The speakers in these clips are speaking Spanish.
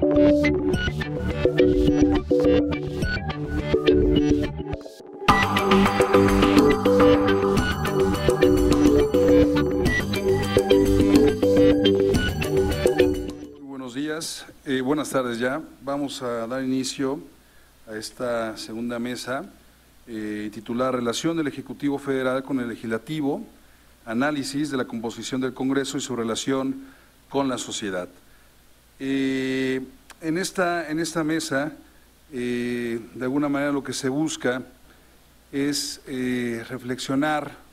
Buenos días, eh, buenas tardes ya. Vamos a dar inicio a esta segunda mesa eh, titulada Relación del Ejecutivo Federal con el Legislativo, análisis de la composición del Congreso y su relación con la sociedad. Eh, en, esta, en esta mesa, eh, de alguna manera lo que se busca es eh, reflexionar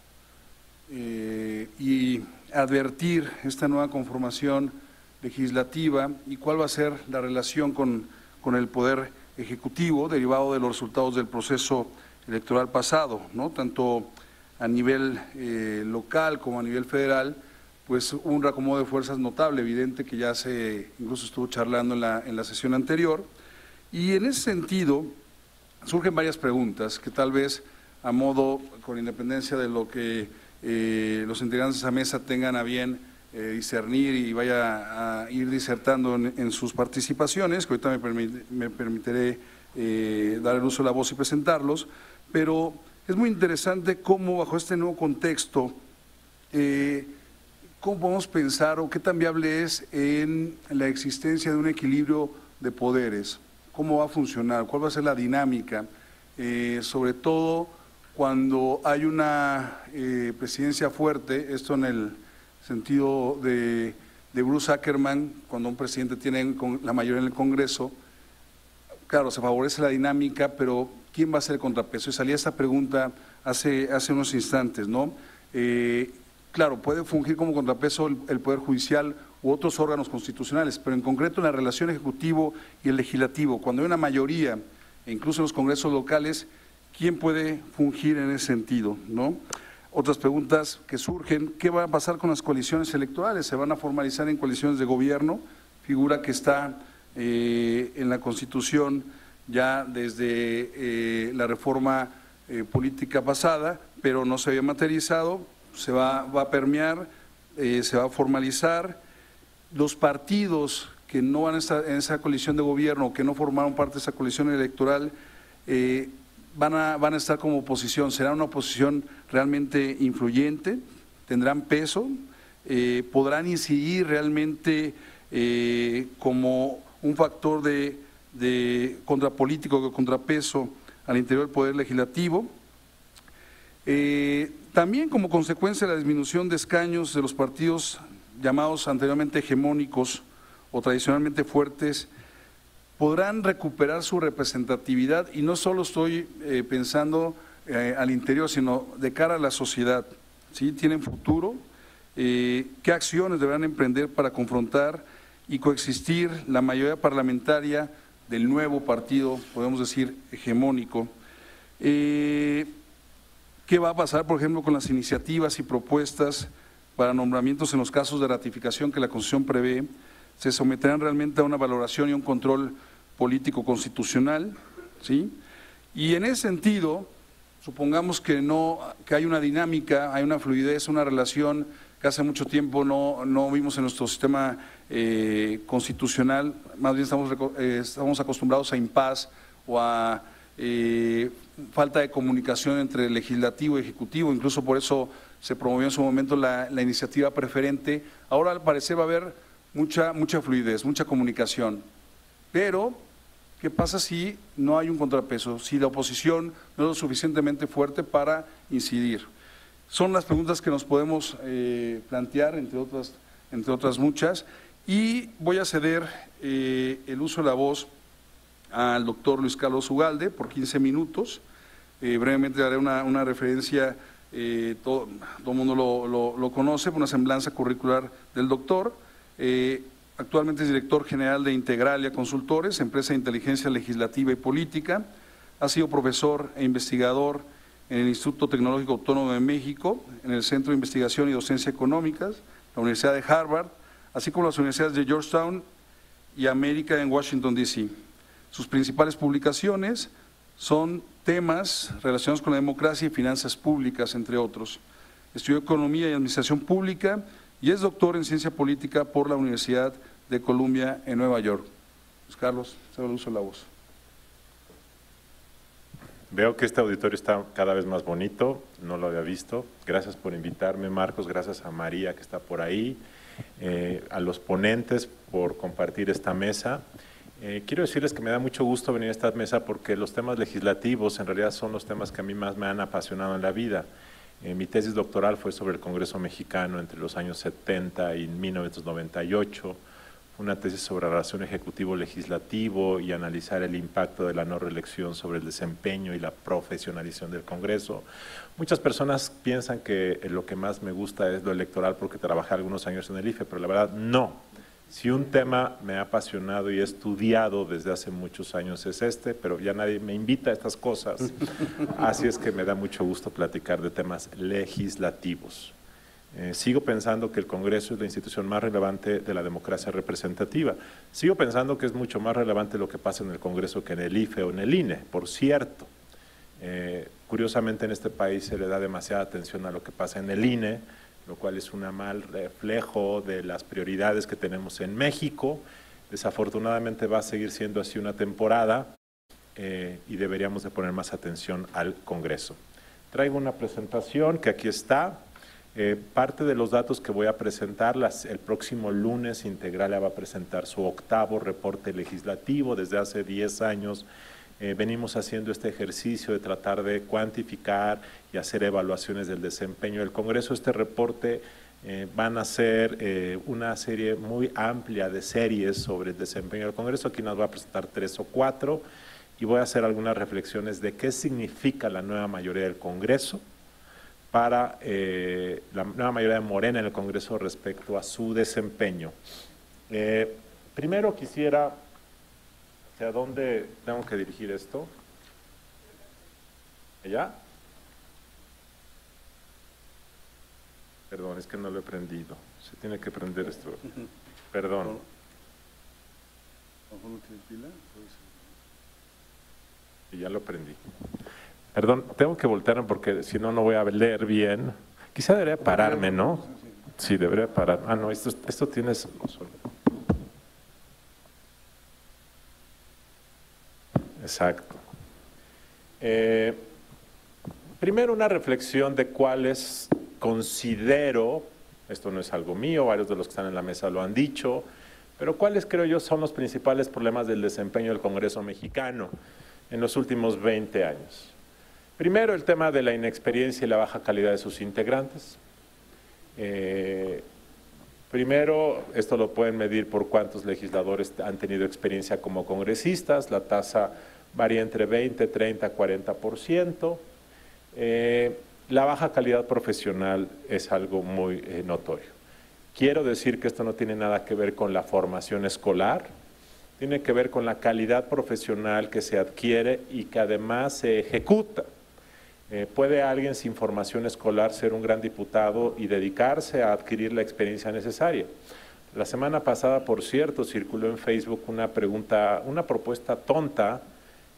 y advertir esta nueva conformación legislativa y cuál va a ser la relación con, con el Poder Ejecutivo derivado de los resultados del proceso electoral pasado, ¿no? tanto a nivel local como a nivel federal, pues un reacomodo de fuerzas notable, evidente que ya se incluso estuvo charlando en la, en la sesión anterior. Y en ese sentido surgen varias preguntas que tal vez a modo, con independencia de lo que eh, los integrantes de esa mesa tengan a bien eh, discernir y vaya a ir disertando en, sus participaciones, que ahorita me, me permitiré eh, dar el uso de la voz y presentarlos, pero es muy interesante cómo bajo este nuevo contexto, cómo podemos pensar o qué tan viable es en la existencia de un equilibrio de poderes, cómo va a funcionar, cuál va a ser la dinámica, eh, sobre todo cuando hay una eh, presidencia fuerte, esto en el sentido de, de, Bruce Ackerman, cuando un presidente tiene la mayoría en el Congreso, claro, se favorece la dinámica, pero ¿quién va a ser el contrapeso? Y salía esta pregunta hace, hace unos instantes, ¿no? Eh, claro, puede fungir como contrapeso el, el, Poder Judicial u otros órganos constitucionales, pero en concreto en la relación ejecutivo y el legislativo, cuando hay una mayoría, e incluso en los congresos locales, ¿quién puede fungir en ese sentido, no? Otras preguntas que surgen, ¿qué va a pasar con las coaliciones electorales? ¿Se van a formalizar en coaliciones de gobierno? Figura que está eh, en la Constitución ya desde eh, la reforma eh, política pasada, pero no se había materializado, se va, va a permear, eh, se va a formalizar. Los partidos que no van a estar en esa coalición de gobierno, que no formaron parte de esa coalición electoral, eh, van, a, van a estar como oposición. Será una oposición realmente influyente, tendrán peso, eh, podrán incidir realmente como un factor de de contrapolítico, de contrapeso al interior del Poder Legislativo. Eh, también como consecuencia de la disminución de escaños de los partidos llamados anteriormente hegemónicos o tradicionalmente fuertes, podrán recuperar su representatividad y no solo estoy eh, pensando eh, al interior, sino de cara a la sociedad. ¿sí? ¿Tienen futuro? ¿Qué acciones deberán emprender para confrontar y coexistir la mayoría parlamentaria del nuevo partido, podemos decir, hegemónico. ¿Qué va a pasar, por ejemplo, con las iniciativas y propuestas para nombramientos en los casos de ratificación que la Constitución prevé? ¿Se someterán realmente a una valoración y un control político constitucional? ¿Sí? Y en ese sentido, supongamos que, no, que hay una dinámica, hay una fluidez, una relación que hace mucho tiempo no, no vimos en nuestro sistema eh, constitucional, más bien estamos, eh, estamos acostumbrados a impas o a eh, falta de comunicación entre legislativo y ejecutivo, incluso por eso se promovió en su momento la, la, iniciativa preferente. Ahora al parecer va a haber mucha, mucha fluidez, mucha comunicación, pero ¿qué pasa si no hay un contrapeso, si la oposición no es lo suficientemente fuerte para incidir? Son las preguntas que nos podemos eh, plantear, entre otras, entre otras muchas, y voy a ceder eh, el uso de la voz al doctor Luis Carlos Ugalde por 15 minutos. Eh, brevemente daré una, una referencia, eh, todo, el mundo lo, lo, lo, conoce, una semblanza curricular del doctor. actualmente es director general de Integralia Consultores, empresa de inteligencia legislativa y política. Ha sido profesor e investigador en el Instituto Tecnológico Autónomo de México, en el Centro de Investigación y Docencia Económicas, la Universidad de Harvard, así como las universidades de Georgetown y América en Washington, D.C. Sus principales publicaciones son temas relacionados con la democracia y finanzas públicas, entre otros. Estudió Economía y Administración Pública y es doctor en Ciencia Política por la Universidad de Columbia en Nueva York. Carlos, se lo uso la voz. Veo que este auditorio está cada vez más bonito, no lo había visto. Gracias por invitarme, Marcos, gracias a María que está por ahí, eh, a los ponentes por compartir esta mesa. Eh, quiero decirles que me da mucho gusto venir a esta mesa porque los temas legislativos en realidad son los temas que a mí más me han apasionado en la vida. Eh, mi tesis doctoral fue sobre el Congreso mexicano entre los años 70 y 1998 una tesis sobre relación ejecutivo-legislativo y analizar el impacto de la no reelección sobre el desempeño y la profesionalización del Congreso. Muchas personas piensan que lo que más me gusta es lo electoral porque trabajé algunos años en el IFE, pero la verdad no. Si un tema me ha apasionado y he estudiado desde hace muchos años es este, pero ya nadie me invita a estas cosas, así es que me da mucho gusto platicar de temas legislativos. Eh, sigo pensando que el Congreso es la institución más relevante de la democracia representativa. Sigo pensando que es mucho más relevante lo que pasa en el Congreso que en el IFE o en el INE, por cierto. Eh, curiosamente en este país se le da demasiada atención a lo que pasa en el INE, lo cual es un mal reflejo de las prioridades que tenemos en México. Desafortunadamente va a seguir siendo así una temporada eh, y deberíamos de poner más atención al Congreso. Traigo una presentación que aquí está, eh, parte de los datos que voy a presentar, el próximo lunes Integralia va a presentar su octavo reporte legislativo. Desde hace 10 años eh, venimos haciendo este ejercicio de tratar de cuantificar y hacer evaluaciones del desempeño del Congreso. Este reporte eh, van a ser una serie muy amplia de series sobre el desempeño del Congreso. Aquí nos va a presentar tres o cuatro y voy a hacer algunas reflexiones de qué significa la nueva mayoría del Congreso para eh, la nueva mayoría de Morena en el Congreso respecto a su desempeño. Eh, primero quisiera, ¿hacia dónde tengo que dirigir esto? ¿Allá? Perdón, es que no lo he prendido. Se tiene que prender esto. Perdón. Y ya lo prendí. Perdón, tengo que voltear porque si no, no voy a leer bien. Quizá debería pararme, ¿no? Sí, debería parar. Ah, no, esto, esto tienes... Exacto. Eh, primero una reflexión de cuáles considero, esto no es algo mío, varios de los que están en la mesa lo han dicho, pero cuáles creo yo son los principales problemas del desempeño del Congreso mexicano en los últimos 20 años. Primero, el tema de la inexperiencia y la baja calidad de sus integrantes. Eh, primero, esto lo pueden medir por cuántos legisladores han tenido experiencia como congresistas. La tasa varía entre 20, 30, 40%. Eh, la baja calidad profesional es algo muy eh, notorio. Quiero decir que esto no tiene nada que ver con la formación escolar, tiene que ver con la calidad profesional que se adquiere y que además se ejecuta. Eh, ¿Puede alguien sin formación escolar ser un gran diputado y dedicarse a adquirir la experiencia necesaria? La semana pasada, por cierto, circuló en Facebook una pregunta, una propuesta tonta,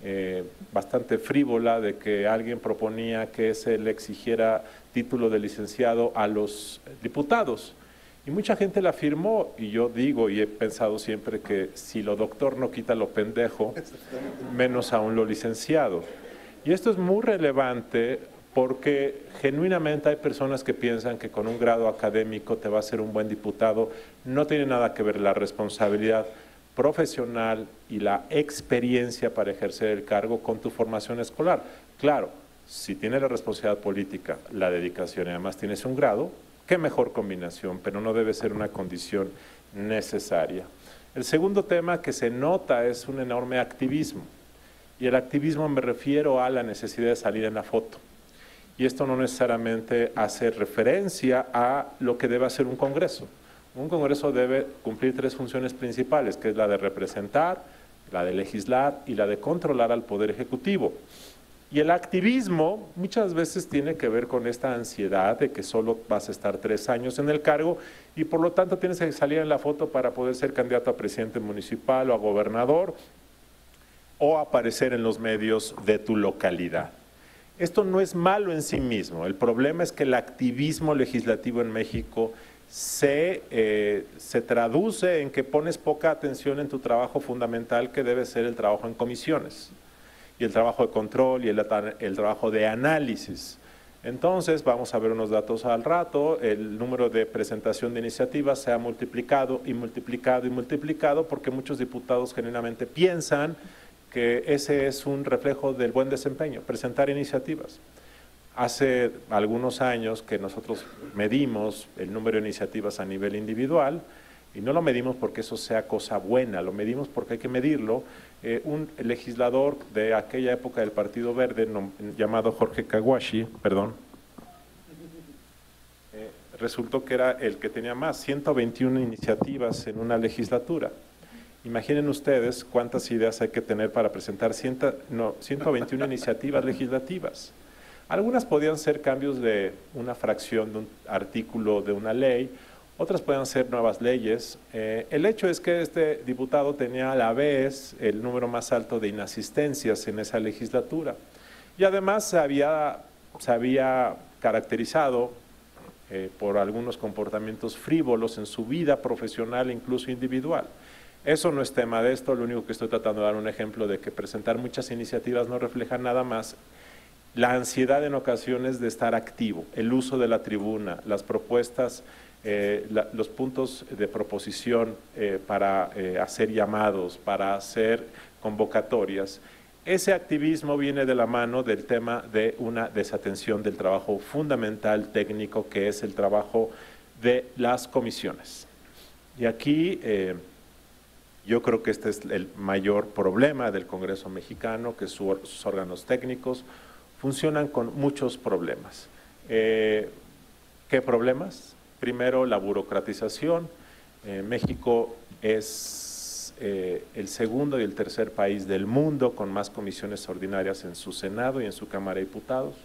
eh, bastante frívola, de que alguien proponía que se le exigiera título de licenciado a los diputados. Y mucha gente la afirmó, y yo digo y he pensado siempre que si lo doctor no quita lo pendejo, menos aún lo licenciado. Y esto es muy relevante porque genuinamente hay personas que piensan que con un grado académico te va a ser un buen diputado. No tiene nada que ver la responsabilidad profesional y la experiencia para ejercer el cargo con tu formación escolar. Claro, si tienes la responsabilidad política, la dedicación y además tienes un grado, qué mejor combinación, pero no debe ser una condición necesaria. El segundo tema que se nota es un enorme activismo. Y el activismo me refiero a la necesidad de salir en la foto. Y esto no necesariamente hace referencia a lo que debe hacer un Congreso. Un Congreso debe cumplir tres funciones principales, que es la de representar, la de legislar y la de controlar al Poder Ejecutivo. Y el activismo muchas veces tiene que ver con esta ansiedad de que solo vas a estar tres años en el cargo y por lo tanto tienes que salir en la foto para poder ser candidato a presidente municipal o a gobernador o aparecer en los medios de tu localidad. Esto no es malo en sí mismo, el problema es que el activismo legislativo en México se, eh, se traduce en que pones poca atención en tu trabajo fundamental que debe ser el trabajo en comisiones y el trabajo de control y el, el trabajo de análisis. Entonces, vamos a ver unos datos al rato, el número de presentación de iniciativas se ha multiplicado y multiplicado y multiplicado porque muchos diputados genuinamente piensan que ese es un reflejo del buen desempeño, presentar iniciativas. Hace algunos años que nosotros medimos el número de iniciativas a nivel individual y no lo medimos porque eso sea cosa buena, lo medimos porque hay que medirlo. Eh, un legislador de aquella época del Partido Verde llamado Jorge Kawashi, perdón, eh, resultó que era el que tenía más, 121 iniciativas en una legislatura. Imaginen ustedes cuántas ideas hay que tener para presentar 121 iniciativas legislativas. Algunas podían ser cambios de una fracción de un artículo de una ley, otras podían ser nuevas leyes. Eh, el hecho es que este diputado tenía a la vez el número más alto de inasistencias en esa legislatura y además se había, se había caracterizado eh, por algunos comportamientos frívolos en su vida profesional incluso individual. Eso no es tema de esto, lo único que estoy tratando de dar un ejemplo de que presentar muchas iniciativas no refleja nada más la ansiedad en ocasiones de estar activo, el uso de la tribuna, las propuestas, eh, los puntos de proposición eh, para eh, hacer llamados, para hacer convocatorias. Ese activismo viene de la mano del tema de una desatención del trabajo fundamental técnico que es el trabajo de las comisiones. Y aquí yo creo que este es el mayor problema del Congreso mexicano, que sus órganos técnicos funcionan con muchos problemas. Eh, ¿Qué problemas? Primero, la burocratización. Eh, México es eh, el segundo y el tercer país del mundo con más comisiones ordinarias en su Senado y en su Cámara de Diputados.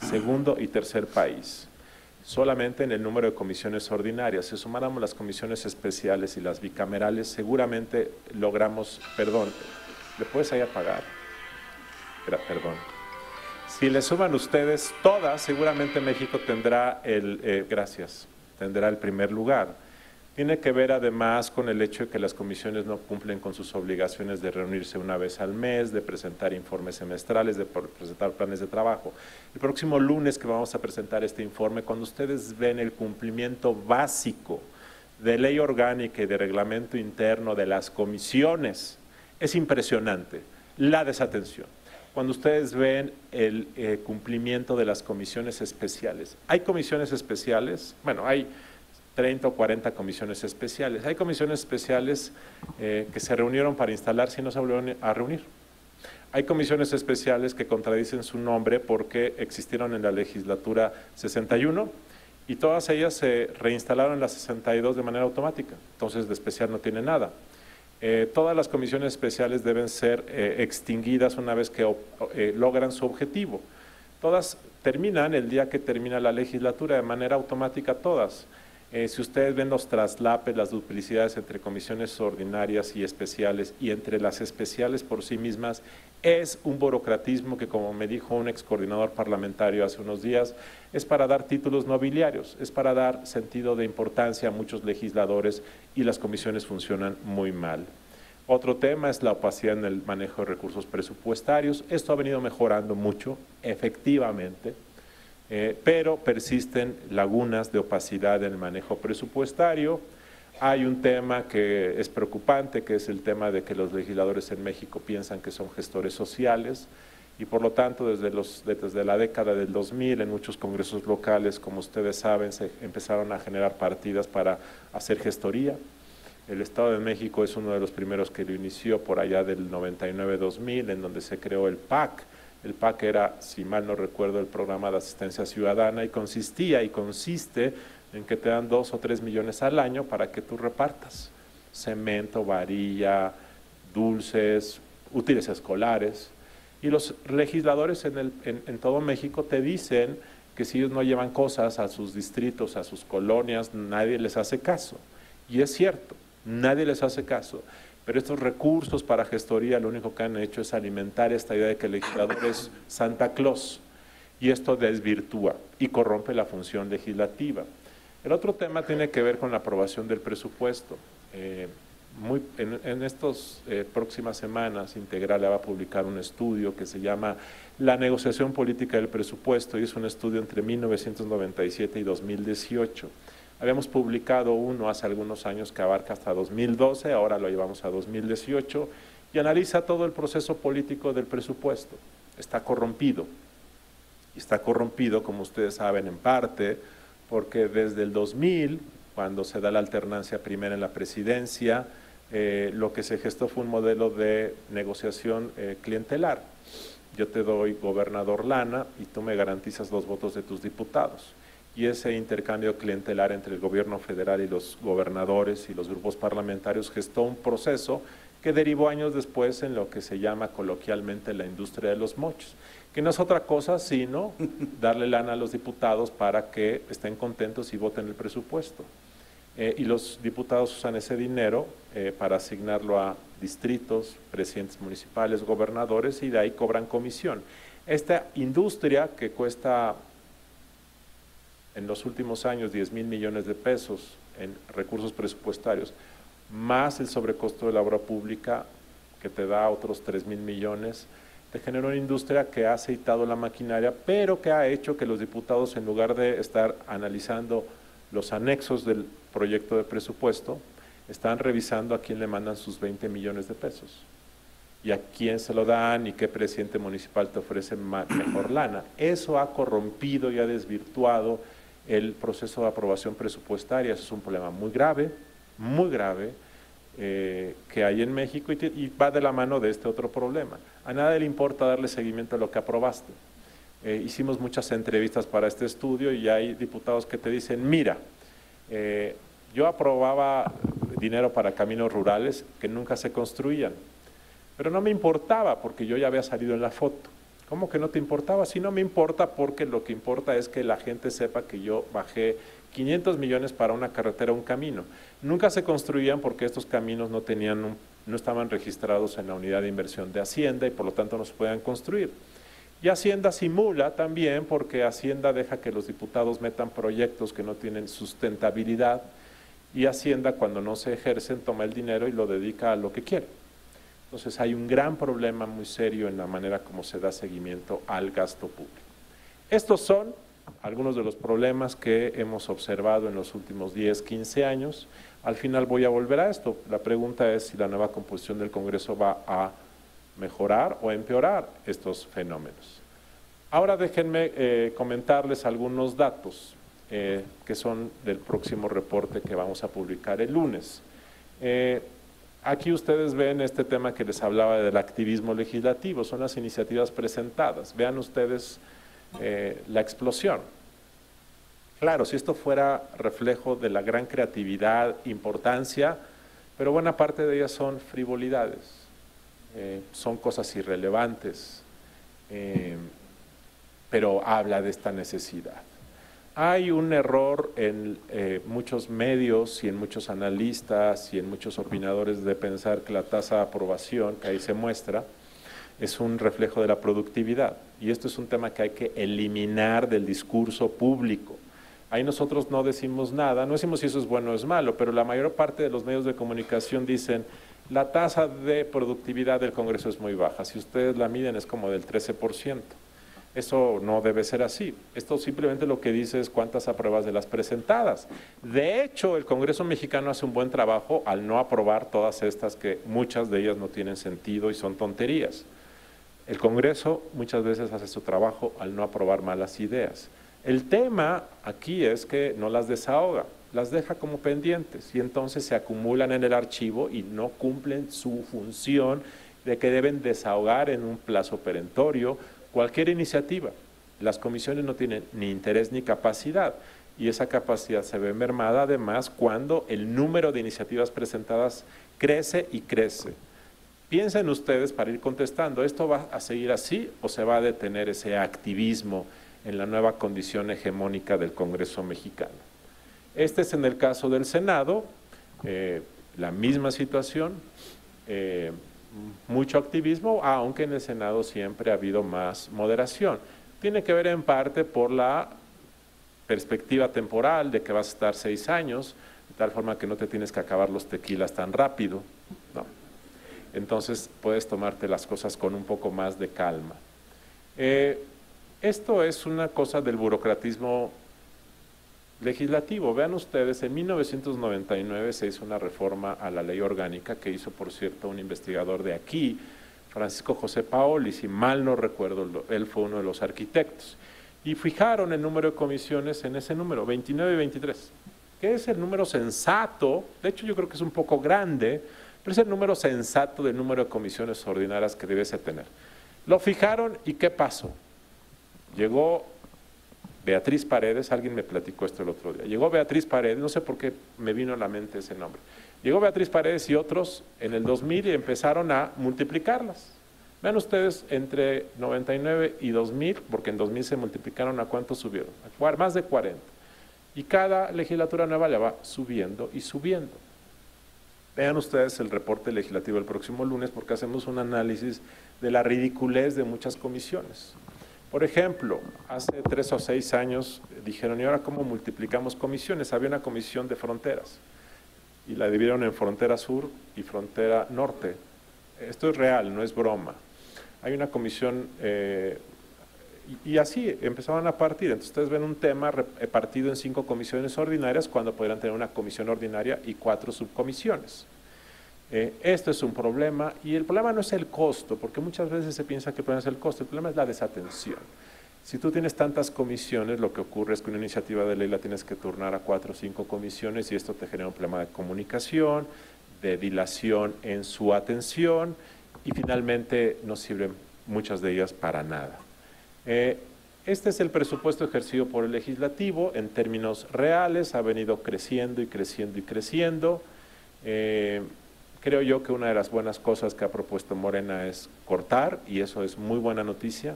Segundo y tercer país solamente en el número de comisiones ordinarias. Si sumáramos las comisiones especiales y las bicamerales, seguramente logramos, perdón, ¿le puedes ahí apagar? Perdón. Si le suman ustedes todas, seguramente México tendrá el, eh, gracias, tendrá el primer lugar. Tiene que ver además con el hecho de que las comisiones no cumplen con sus obligaciones de reunirse una vez al mes, de presentar informes semestrales, de presentar planes de trabajo. El próximo lunes que vamos a presentar este informe, cuando ustedes ven el cumplimiento básico de ley orgánica y de reglamento interno de las comisiones, es impresionante la desatención. Cuando ustedes ven el eh, cumplimiento de las comisiones especiales, hay comisiones especiales, bueno, hay 30 o 40 comisiones especiales. Hay comisiones especiales eh, que se reunieron para instalarse y no se volvieron a reunir. Hay comisiones especiales que contradicen su nombre porque existieron en la legislatura 61 y todas ellas se reinstalaron en la 62 de manera automática. Entonces, de especial no tiene nada. Eh, todas las comisiones especiales deben ser eh, extinguidas una vez que logran su objetivo. Todas terminan el día que termina la legislatura, de manera automática todas. Eh, si ustedes ven los traslapes, las duplicidades entre comisiones ordinarias y especiales y entre las especiales por sí mismas, es un burocratismo que, como me dijo un ex coordinador parlamentario hace unos días, es para dar títulos nobiliarios, es para dar sentido de importancia a muchos legisladores y las comisiones funcionan muy mal. Otro tema es la opacidad en el manejo de recursos presupuestarios. Esto ha venido mejorando mucho, efectivamente eh, pero persisten lagunas de opacidad en el manejo presupuestario. Hay un tema que es preocupante, que es el tema de que los legisladores en México piensan que son gestores sociales y por lo tanto desde, los, desde la década del 2000 en muchos congresos locales, como ustedes saben, se empezaron a generar partidas para hacer gestoría. El Estado de México es uno de los primeros que lo inició por allá del 99-2000, en donde se creó el PAC, el PAC era, si mal no recuerdo, el programa de asistencia ciudadana y consistía y consiste en que te dan dos o tres millones al año para que tú repartas cemento, varilla, dulces, útiles escolares. Y los legisladores en, el, en, todo México te dicen que si ellos no llevan cosas a sus distritos, a sus colonias, nadie les hace caso. Y es cierto, nadie les hace caso. Pero estos recursos para gestoría lo único que han hecho es alimentar esta idea de que el legislador es Santa Claus y esto desvirtúa y corrompe la función legislativa. El otro tema tiene que ver con la aprobación del presupuesto. Eh, muy, en, estas eh, próximas semanas, Integral va a publicar un estudio que se llama La negociación política del presupuesto y es un estudio entre 1997 y 2018. Habíamos publicado uno hace algunos años que abarca hasta 2012, ahora lo llevamos a 2018 y analiza todo el proceso político del presupuesto. Está corrompido. Está corrompido, como ustedes saben, en parte porque desde el 2000, cuando se da la alternancia primera en la presidencia, eh, lo que se gestó fue un modelo de negociación eh, clientelar. Yo te doy gobernador lana y tú me garantizas los votos de tus diputados. Y ese intercambio clientelar entre el gobierno federal y los gobernadores y los grupos parlamentarios gestó un proceso que derivó años después en lo que se llama coloquialmente la industria de los mochos, que no es otra cosa sino darle lana a los diputados para que estén contentos y voten el presupuesto. Eh, y los diputados usan ese dinero eh, para asignarlo a distritos, presidentes municipales, gobernadores y de ahí cobran comisión. Esta industria que cuesta en los últimos años 10 mil millones de pesos en recursos presupuestarios, más el sobrecosto de la obra pública que te da otros 3 mil millones, te genera una industria que ha aceitado la maquinaria, pero que ha hecho que los diputados, en lugar de estar analizando los anexos del proyecto de presupuesto, están revisando a quién le mandan sus 20 millones de pesos y a quién se lo dan y qué presidente municipal te ofrece mejor lana. Eso ha corrompido y ha desvirtuado el proceso de aprobación presupuestaria. Es un problema muy grave, muy grave, eh, que hay en México y, va de la mano de este otro problema. A nadie le importa darle seguimiento a lo que aprobaste. Eh, hicimos muchas entrevistas para este estudio y hay diputados que te dicen, mira, eh, yo aprobaba dinero para caminos rurales que nunca se construían, pero no me importaba porque yo ya había salido en la foto. ¿Cómo que no te importaba? Si no me importa porque lo que importa es que la gente sepa que yo bajé 500 millones para una carretera un camino. Nunca se construían porque estos caminos no, tenían no estaban registrados en la unidad de inversión de Hacienda y por lo tanto no se podían construir. Y Hacienda simula también porque Hacienda deja que los diputados metan proyectos que no tienen sustentabilidad y Hacienda cuando no se ejercen toma el dinero y lo dedica a lo que quiere. Entonces hay un gran problema muy serio en la manera como se da seguimiento al gasto público. Estos son algunos de los problemas que hemos observado en los últimos 10, 15 años. Al final voy a volver a esto. La pregunta es si la nueva composición del Congreso va a mejorar o empeorar estos fenómenos. Ahora déjenme eh, comentarles algunos datos eh, que son del próximo reporte que vamos a publicar el lunes. Eh, Aquí ustedes ven este tema que les hablaba del activismo legislativo, son las iniciativas presentadas. Vean ustedes eh, la explosión. Claro, si esto fuera reflejo de la gran creatividad, importancia, pero buena parte de ellas son frivolidades, eh, son cosas irrelevantes, eh, pero habla de esta necesidad. Hay un error en eh, muchos medios y en muchos analistas y en muchos opinadores de pensar que la tasa de aprobación que ahí se muestra es un reflejo de la productividad. Y esto es un tema que hay que eliminar del discurso público. Ahí nosotros no decimos nada, no decimos si eso es bueno o es malo, pero la mayor parte de los medios de comunicación dicen la tasa de productividad del Congreso es muy baja. Si ustedes la miden es como del 13%. Eso no debe ser así. Esto simplemente lo que dice es cuántas apruebas de las presentadas. De hecho, el Congreso mexicano hace un buen trabajo al no aprobar todas estas que muchas de ellas no tienen sentido y son tonterías. El Congreso muchas veces hace su trabajo al no aprobar malas ideas. El tema aquí es que no las desahoga, las deja como pendientes y entonces se acumulan en el archivo y no cumplen su función de que deben desahogar en un plazo perentorio cualquier iniciativa. Las comisiones no tienen ni interés ni capacidad y esa capacidad se ve mermada además cuando el número de iniciativas presentadas crece y crece. Piensen ustedes para ir contestando, ¿esto va a seguir así o se va a detener ese activismo en la nueva condición hegemónica del Congreso mexicano? Este es en el caso del Senado, eh, la misma situación. Eh, mucho activismo, aunque en el Senado siempre ha habido más moderación. Tiene que ver en parte por la perspectiva temporal de que vas a estar seis años, de tal forma que no te tienes que acabar los tequilas tan rápido. Entonces puedes tomarte las cosas con un poco más de calma. Eh, esto es una cosa del burocratismo legislativo. Vean ustedes, en 1999 se hizo una reforma a la ley orgánica que hizo, por cierto, un investigador de aquí, Francisco José Paoli, si mal no recuerdo, él fue uno de los arquitectos. Y fijaron el número de comisiones en ese número, 29 y 23, que es el número sensato, de hecho yo creo que es un poco grande, pero es el número sensato del número de comisiones ordinarias que debese tener. Lo fijaron y ¿qué pasó? Llegó Beatriz Paredes, alguien me platicó esto el otro día, llegó Beatriz Paredes, no sé por qué me vino a la mente ese nombre, llegó Beatriz Paredes y otros en el 2000 y empezaron a multiplicarlas. Vean ustedes, entre 99 y 2000, porque en 2000 se multiplicaron, ¿a cuánto subieron? A más de 40. Y cada legislatura nueva le va subiendo y subiendo. Vean ustedes el reporte legislativo el próximo lunes porque hacemos un análisis de la ridiculez de muchas comisiones. Por ejemplo, hace tres o seis años dijeron, ¿y ahora cómo multiplicamos comisiones? Había una comisión de fronteras y la dividieron en frontera sur y frontera norte. Esto es real, no es broma. Hay una comisión eh, y, así empezaban a partir. Entonces ustedes ven un tema repartido en cinco comisiones ordinarias cuando podrían tener una comisión ordinaria y cuatro subcomisiones. Eh, esto es un problema y el problema no es el costo, porque muchas veces se piensa que el problema es el costo, el problema es la desatención. Si tú tienes tantas comisiones, lo que ocurre es que una iniciativa de ley la tienes que turnar a cuatro o cinco comisiones y esto te genera un problema de comunicación, de dilación en su atención y finalmente no sirven muchas de ellas para nada. Eh, este es el presupuesto ejercido por el legislativo en términos reales, ha venido creciendo y creciendo y creciendo. Eh, Creo yo que una de las buenas cosas que ha propuesto Morena es cortar, y eso es muy buena noticia,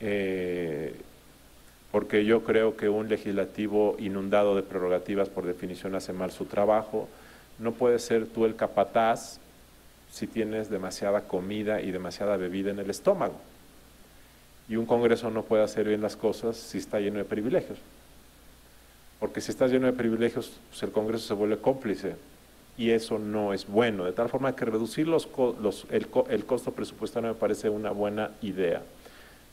eh, porque yo creo que un legislativo inundado de prerrogativas por definición hace mal su trabajo. No puedes ser tú el capataz si tienes demasiada comida y demasiada bebida en el estómago. Y un Congreso no puede hacer bien las cosas si está lleno de privilegios. Porque si estás lleno de privilegios, pues el Congreso se vuelve cómplice y eso no es bueno, de tal forma que reducir los, el, el, costo presupuestario me parece una buena idea.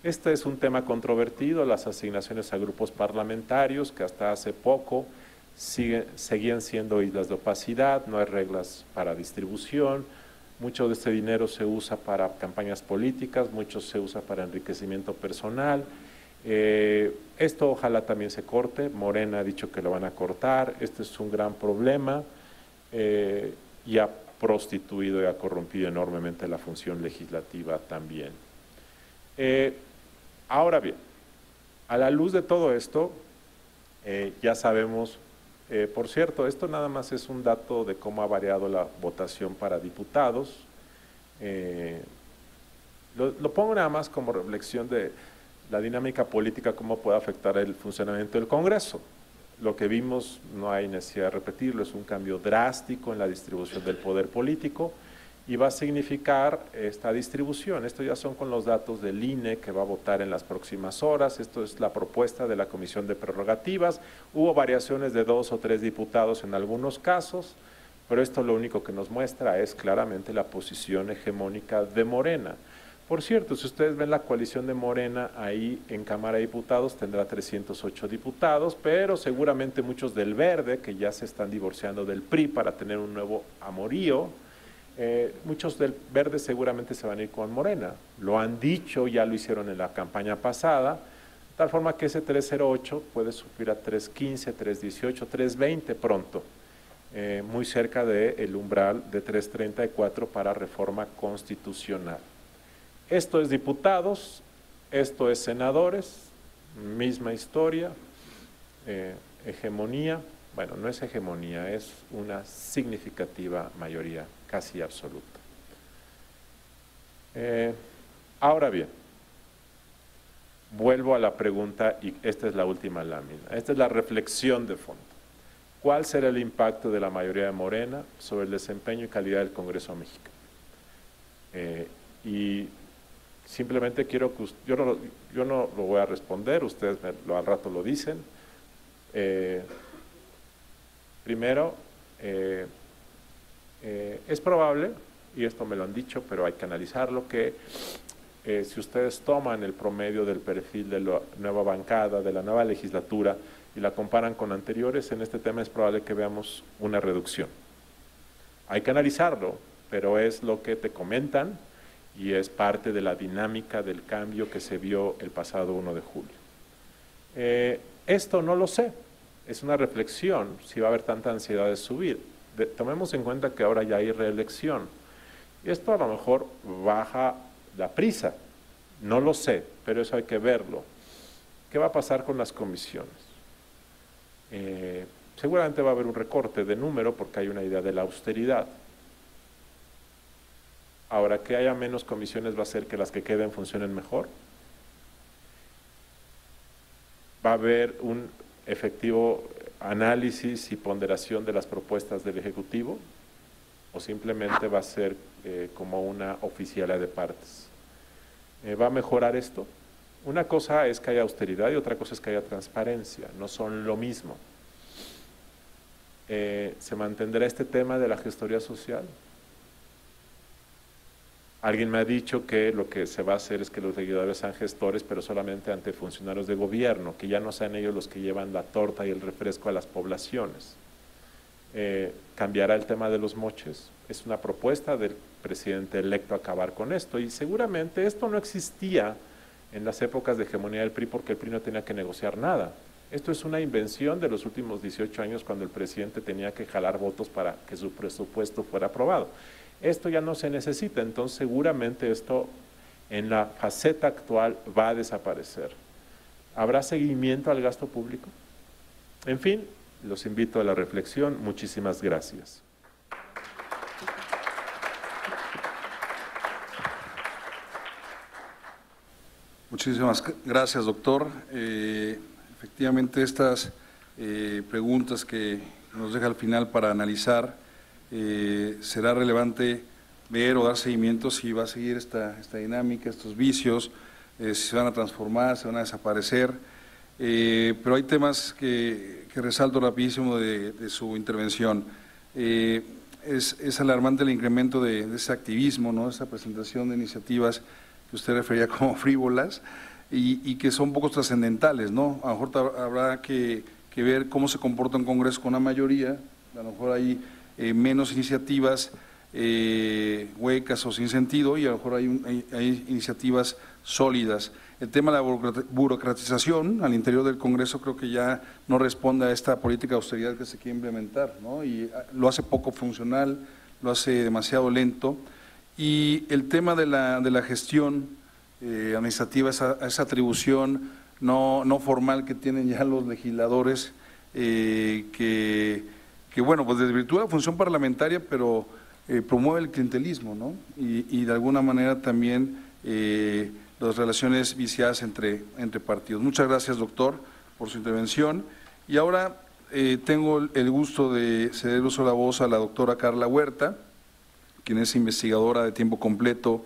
Este es un tema controvertido, las asignaciones a grupos parlamentarios que hasta hace poco seguían siendo islas de opacidad, no hay reglas para distribución, mucho de este dinero se usa para campañas políticas, mucho se usa para enriquecimiento personal. Eh, esto ojalá también se corte, Morena ha dicho que lo van a cortar, este es un gran problema eh, y ha prostituido y ha corrompido enormemente la función legislativa también. Eh, ahora bien, a la luz de todo esto, eh, ya sabemos, por cierto, esto nada más es un dato de cómo ha variado la votación para diputados. Lo, lo, pongo nada más como reflexión de la dinámica política, cómo puede afectar el funcionamiento del Congreso lo que vimos, no hay necesidad de repetirlo, es un cambio drástico en la distribución del poder político y va a significar esta distribución. Esto ya son con los datos del INE que va a votar en las próximas horas. Esto es la propuesta de la Comisión de Prerrogativas. Hubo variaciones de dos o tres diputados en algunos casos, pero esto lo único que nos muestra es claramente la posición hegemónica de Morena. Por cierto, si ustedes ven la coalición de Morena ahí en Cámara de Diputados, tendrá 308 diputados, pero seguramente muchos del Verde, que ya se están divorciando del PRI para tener un nuevo amorío, eh, muchos del Verde seguramente se van a ir con Morena. Lo han dicho, ya lo hicieron en la campaña pasada, de tal forma que ese 308 puede subir a 315, 318, 320 pronto, eh, muy cerca del umbral de 334 para reforma constitucional. Esto es diputados, esto es senadores, misma historia, eh, hegemonía, bueno, no es hegemonía, es una significativa mayoría, casi absoluta. Eh, ahora bien, vuelvo a la pregunta y esta es la última lámina, esta es la reflexión de fondo. ¿Cuál será el impacto de la mayoría de Morena sobre el desempeño y calidad del Congreso mexicano? Eh, y Simplemente quiero que yo no, yo no lo voy a responder, ustedes lo, al rato lo dicen, Eh, primero, eh, eh, es probable, y esto me lo han dicho, pero hay que analizarlo, que si ustedes toman el promedio del perfil de la nueva bancada, de la nueva legislatura, y la comparan con anteriores, en este tema es probable que veamos una reducción. Hay que analizarlo, pero es lo que te comentan y es parte de la dinámica del cambio que se vio el pasado 1 de julio. esto no lo sé, es una reflexión si va a haber tanta ansiedad de subir. tomemos en cuenta que ahora ya hay reelección. Y esto a lo mejor baja la prisa, no lo sé, pero eso hay que verlo. ¿Qué va a pasar con las comisiones? Eh, seguramente va a haber un recorte de número porque hay una idea de la austeridad. Ahora, que haya menos comisiones va a hacer que las que queden funcionen mejor. Va a haber un efectivo análisis y ponderación de las propuestas del Ejecutivo o simplemente va a ser eh, como una oficialidad de partes. Eh, ¿Va a mejorar esto? Una cosa es que haya austeridad y otra cosa es que haya transparencia, no son lo mismo. Eh, ¿Se mantendrá este tema de la gestoría social? Alguien me ha dicho que lo que se va a hacer es que los regidores sean gestores, pero solamente ante funcionarios de gobierno, que ya no sean ellos los que llevan la torta y el refresco a las poblaciones. Eh, ¿Cambiará el tema de los moches? Es una propuesta del presidente electo acabar con esto y seguramente esto no existía en las épocas de hegemonía del PRI porque el PRI no tenía que negociar nada. Esto es una invención de los últimos 18 años cuando el presidente tenía que jalar votos para que su presupuesto fuera aprobado. Esto ya no se necesita, entonces seguramente esto en la faceta actual va a desaparecer. ¿Habrá seguimiento al gasto público? En fin, los invito a la reflexión. Muchísimas gracias. Muchísimas gracias, doctor. Eh, efectivamente, estas eh, preguntas que nos deja al final para analizar eh, será relevante ver o dar seguimiento si va a seguir esta, esta dinámica, estos vicios, eh, si se van a transformar, se van a desaparecer. Eh, pero hay temas que, resalto rapidísimo de, su intervención. Es, alarmante el incremento de, ese activismo, ¿no? esa presentación de iniciativas que usted refería como frívolas y, que son poco trascendentales. ¿no? A lo mejor habrá que, que ver cómo se comporta un Congreso con una mayoría, a lo mejor hay eh, menos iniciativas eh, huecas o sin sentido y a lo mejor hay, hay, iniciativas sólidas. El tema de la burocratización al interior del Congreso creo que ya no responde a esta política de austeridad que se quiere implementar, ¿no? y ah, lo hace poco funcional, lo hace demasiado lento. Y el tema de la, de la gestión eh, administrativa, esa, esa atribución no, no, formal que tienen ya los legisladores, que que bueno, pues desvirtúa la función parlamentaria, pero eh, promueve el clientelismo, ¿no? Y, de alguna manera también eh, las relaciones viciadas entre, entre partidos. Muchas gracias, doctor, por su intervención. Y ahora eh, tengo el gusto de ceder uso la voz a la doctora Carla Huerta, quien es investigadora de tiempo completo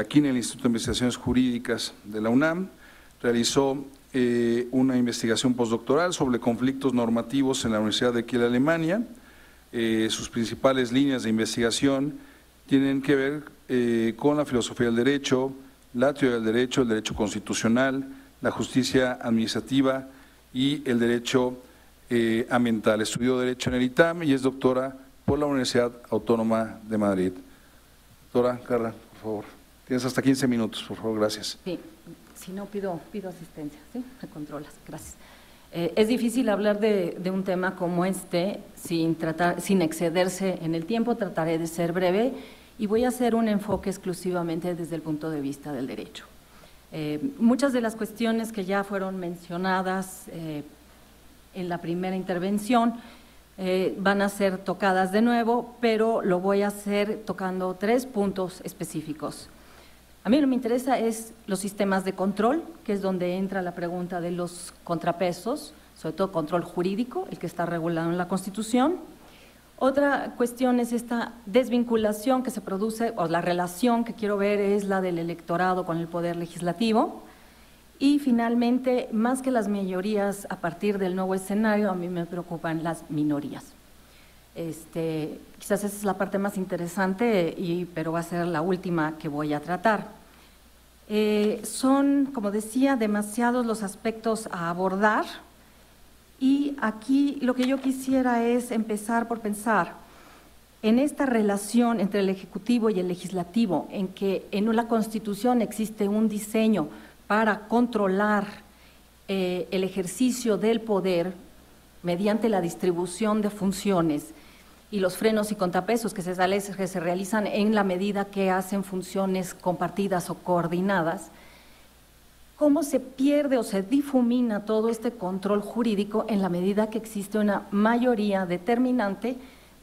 aquí en el Instituto de Investigaciones Jurídicas de la UNAM. Realizó eh, una investigación postdoctoral sobre conflictos normativos en la Universidad de Kiel, Alemania. Eh, sus principales líneas de investigación tienen que ver eh, con la filosofía del derecho, la teoría del derecho, el derecho constitucional, la justicia administrativa y el derecho ambiental. Estudió Derecho en el ITAM y es doctora por la Universidad Autónoma de Madrid. Doctora Carla, por favor. Tienes hasta 15 minutos, por favor, gracias. Sí si no, pido, pido asistencia, ¿sí? Me controlas, gracias. Eh, es difícil hablar de, un tema como este sin, tratar, sin excederse en el tiempo, trataré de ser breve y voy a hacer un enfoque exclusivamente desde el punto de vista del derecho. Eh, muchas de las cuestiones que ya fueron mencionadas eh, en la primera intervención van a ser tocadas de nuevo, pero lo voy a hacer tocando tres puntos específicos. A mí lo que me interesa es los sistemas de control, que es donde entra la pregunta de los contrapesos, sobre todo control jurídico, el que está regulado en la Constitución. Otra cuestión es esta desvinculación que se produce, o la relación que quiero ver es la del electorado con el poder legislativo. Y finalmente, más que las mayorías a partir del nuevo escenario, a mí me preocupan las minorías. Este, quizás esa es la parte más interesante, y, pero va a ser la última que voy a tratar. Eh, son, como decía, demasiados los aspectos a abordar. Y aquí lo que yo quisiera es empezar por pensar en esta relación entre el Ejecutivo y el Legislativo, en que en la Constitución existe un diseño para controlar eh, el ejercicio del poder mediante la distribución de funciones y los frenos y contrapesos que se, realizan en la medida que hacen funciones compartidas o coordinadas, cómo se pierde o se difumina todo este control jurídico en la medida que existe una mayoría determinante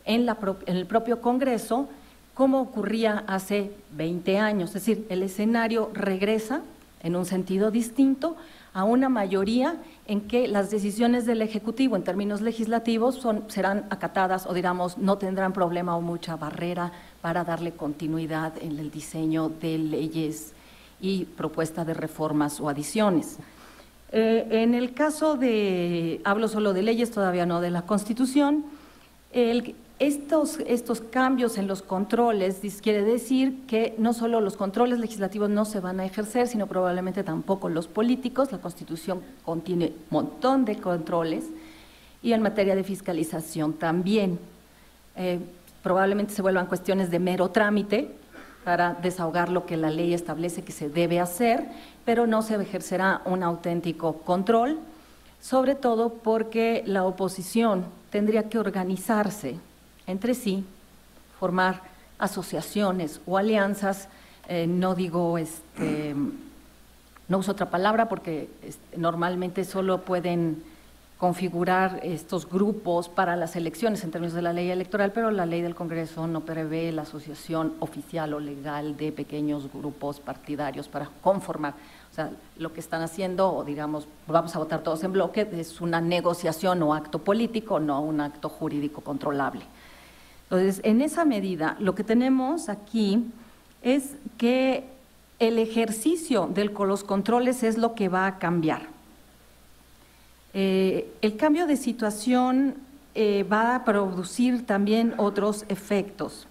en, en, el propio Congreso, como ocurría hace 20 años. Es decir, el escenario regresa en un sentido distinto a una mayoría en que las decisiones del Ejecutivo en términos legislativos son, serán acatadas o digamos no tendrán problema o mucha barrera para darle continuidad en el diseño de leyes y propuesta de reformas o adiciones. Eh, en el caso de, hablo solo de leyes, todavía no de la Constitución, el, estos, estos cambios en los controles quiere decir que no solo los controles legislativos no se van a ejercer, sino probablemente tampoco los políticos. La Constitución contiene un montón de controles y en materia de fiscalización también. Eh, probablemente se vuelvan cuestiones de mero trámite para desahogar lo que la ley establece que se debe hacer, pero no se ejercerá un auténtico control, sobre todo porque la oposición tendría que organizarse entre sí, formar asociaciones o alianzas, eh, no digo, este, no uso otra palabra porque este, normalmente solo pueden configurar estos grupos para las elecciones en términos de la ley electoral, pero la ley del Congreso no prevé la asociación oficial o legal de pequeños grupos partidarios para conformar. O sea, lo que están haciendo, o digamos, vamos a votar todos en bloque, es una negociación o acto político, no un acto jurídico controlable. Entonces, en esa medida, lo que tenemos aquí es que el ejercicio de los controles es lo que va a cambiar. Eh, el cambio de situación eh, va a producir también otros efectos,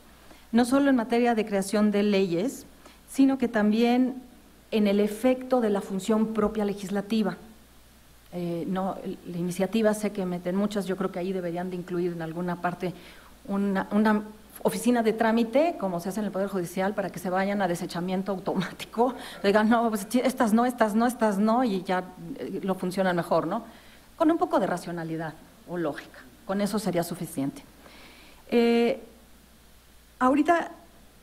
no solo en materia de creación de leyes, sino que también en el efecto de la función propia legislativa. Eh, no, la iniciativa sé que meten muchas, yo creo que ahí deberían de incluir en alguna parte una, oficina de trámite, como se hace en el Poder Judicial, para que se vayan a desechamiento automático, digan, no, pues, estas no, estas no, estas no, y ya eh, lo funcionan mejor, ¿no? Con un poco de racionalidad o lógica, con eso sería suficiente. Eh, ahorita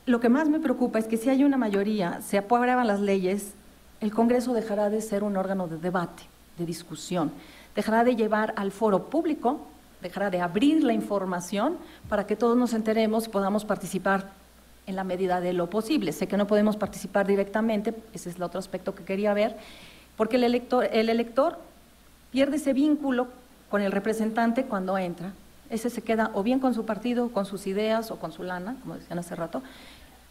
lo que más me preocupa es que si hay una mayoría, se aprueban las leyes, el Congreso dejará de ser un órgano de debate, de discusión, dejará de llevar al foro público dejará de abrir la información para que todos nos enteremos y podamos participar en la medida de lo posible. Sé que no podemos participar directamente, ese es el otro aspecto que quería ver, porque el elector, el elector pierde ese vínculo con el representante cuando entra. Ese se queda o bien con su partido, con sus ideas o con su lana, como decían hace rato,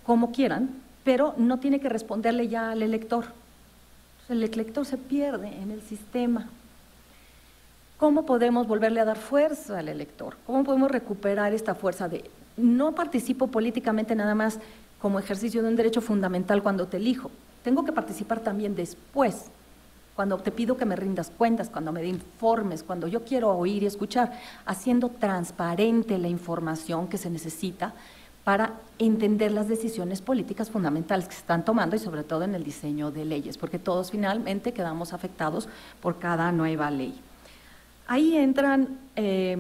como quieran, pero no tiene que responderle ya al elector. El elector se pierde en el sistema, ¿Cómo podemos volverle a dar fuerza al elector? ¿Cómo podemos recuperar esta fuerza de no participo políticamente nada más como ejercicio de un derecho fundamental cuando te elijo? Tengo que participar también después, cuando te pido que me rindas cuentas, cuando me informes, cuando yo quiero oír y escuchar, haciendo transparente la información que se necesita para entender las decisiones políticas fundamentales que se están tomando y sobre todo en el diseño de leyes, porque todos finalmente quedamos afectados por cada nueva ley. Ahí entran eh,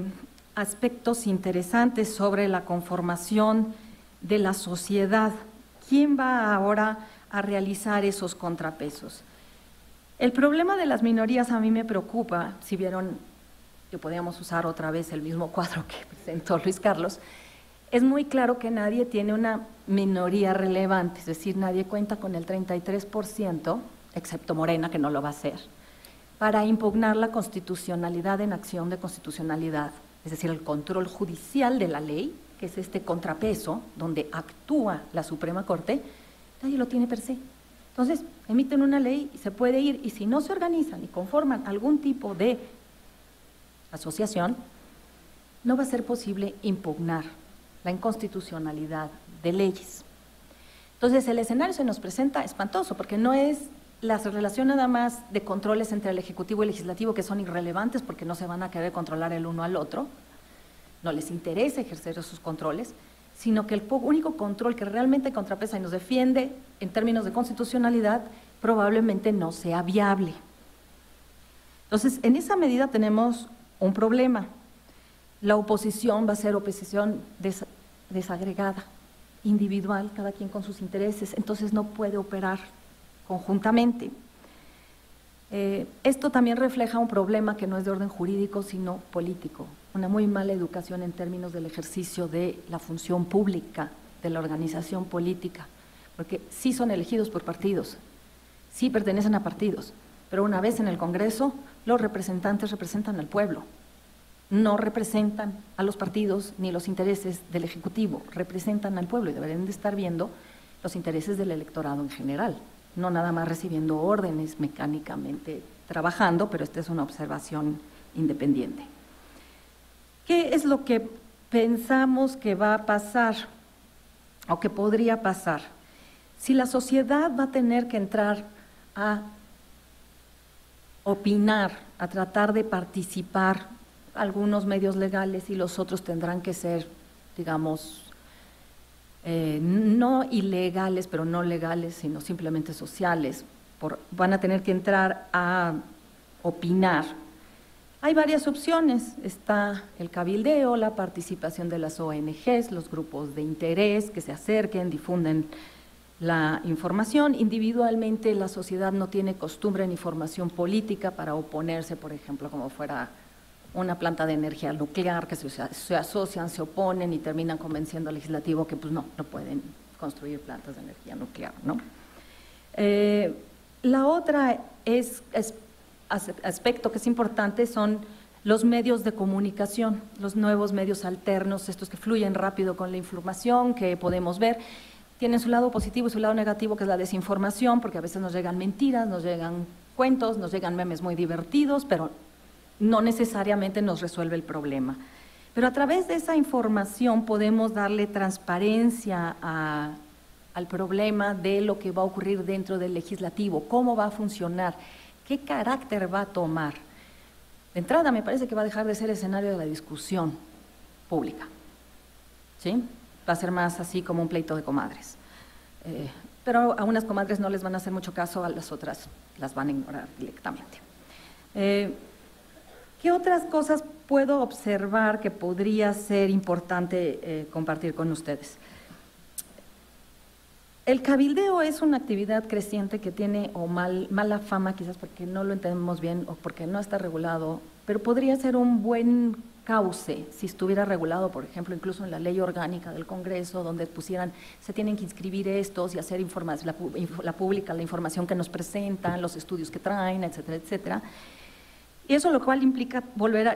aspectos interesantes sobre la conformación de la sociedad. ¿Quién va ahora a realizar esos contrapesos? El problema de las minorías a mí me preocupa, si vieron que podíamos usar otra vez el mismo cuadro que presentó Luis Carlos, es muy claro que nadie tiene una minoría relevante, es decir, nadie cuenta con el 33%, excepto Morena, que no lo va a hacer para impugnar la constitucionalidad en acción de constitucionalidad, es decir, el control judicial de la ley, que es este contrapeso donde actúa la Suprema Corte, nadie lo tiene per se. Entonces, emiten una ley y se puede ir, y si no se organizan y conforman algún tipo de asociación, no va a ser posible impugnar la inconstitucionalidad de leyes. Entonces, el escenario se nos presenta espantoso, porque no es la relación nada más de controles entre el Ejecutivo y el Legislativo que son irrelevantes porque no se van a querer controlar el uno al otro, no les interesa ejercer esos controles, sino que el único control que realmente contrapesa y nos defiende en términos de constitucionalidad probablemente no sea viable. Entonces, en esa medida tenemos un problema. La oposición va a ser oposición desagregada, individual, cada quien con sus intereses, entonces no puede operar conjuntamente. Eh, esto también refleja un problema que no es de orden jurídico, sino político, una muy mala educación en términos del ejercicio de la función pública de la organización política, porque sí son elegidos por partidos, sí pertenecen a partidos, pero una vez en el Congreso, los representantes representan al pueblo, no representan a los partidos ni los intereses del Ejecutivo, representan al pueblo y deberían de estar viendo los intereses del electorado en general no nada más recibiendo órdenes mecánicamente trabajando, pero esta es una observación independiente. ¿Qué es lo que pensamos que va a pasar o que podría pasar? Si la sociedad va a tener que entrar a opinar, a tratar de participar, algunos medios legales y los otros tendrán que ser, digamos, eh, no ilegales, pero no legales, sino simplemente sociales, van a tener que entrar a opinar. Hay varias opciones. Está el cabildeo, la participación de las ONGs, los grupos de interés que se acerquen, difunden la información. Individualmente la sociedad no tiene costumbre ni formación política para oponerse, por ejemplo, como fuera una planta de energía nuclear, que se, asocian, se oponen y terminan convenciendo al legislativo que pues no, no pueden construir plantas de energía nuclear. ¿no? Eh, la otra es, aspecto que es importante son los medios de comunicación, los nuevos medios alternos, estos que fluyen rápido con la información que podemos ver. Tienen su lado positivo y su lado negativo, que es la desinformación, porque a veces nos llegan mentiras, nos llegan cuentos, nos llegan memes muy divertidos, pero no necesariamente nos resuelve el problema. Pero a través de esa información podemos darle transparencia al problema de lo que va a ocurrir dentro del legislativo, cómo va a funcionar, qué carácter va a tomar. De entrada, me parece que va a dejar de ser escenario de la discusión pública. ¿Sí? Va a ser más así como un pleito de comadres. Eh, pero a unas comadres no les van a hacer mucho caso, a las otras las van a ignorar directamente. Eh, ¿Qué otras cosas puedo observar que podría ser importante eh, compartir con ustedes? El cabildeo es una actividad creciente que tiene o mala fama, quizás porque no lo entendemos bien o porque no está regulado, pero podría ser un buen cauce si estuviera regulado, por ejemplo, incluso en la ley orgánica del Congreso, donde pusieran, se tienen que inscribir estos y hacer la, la pública, la información que nos presentan, los estudios que traen, etcétera, etcétera. Y eso lo cual implica volver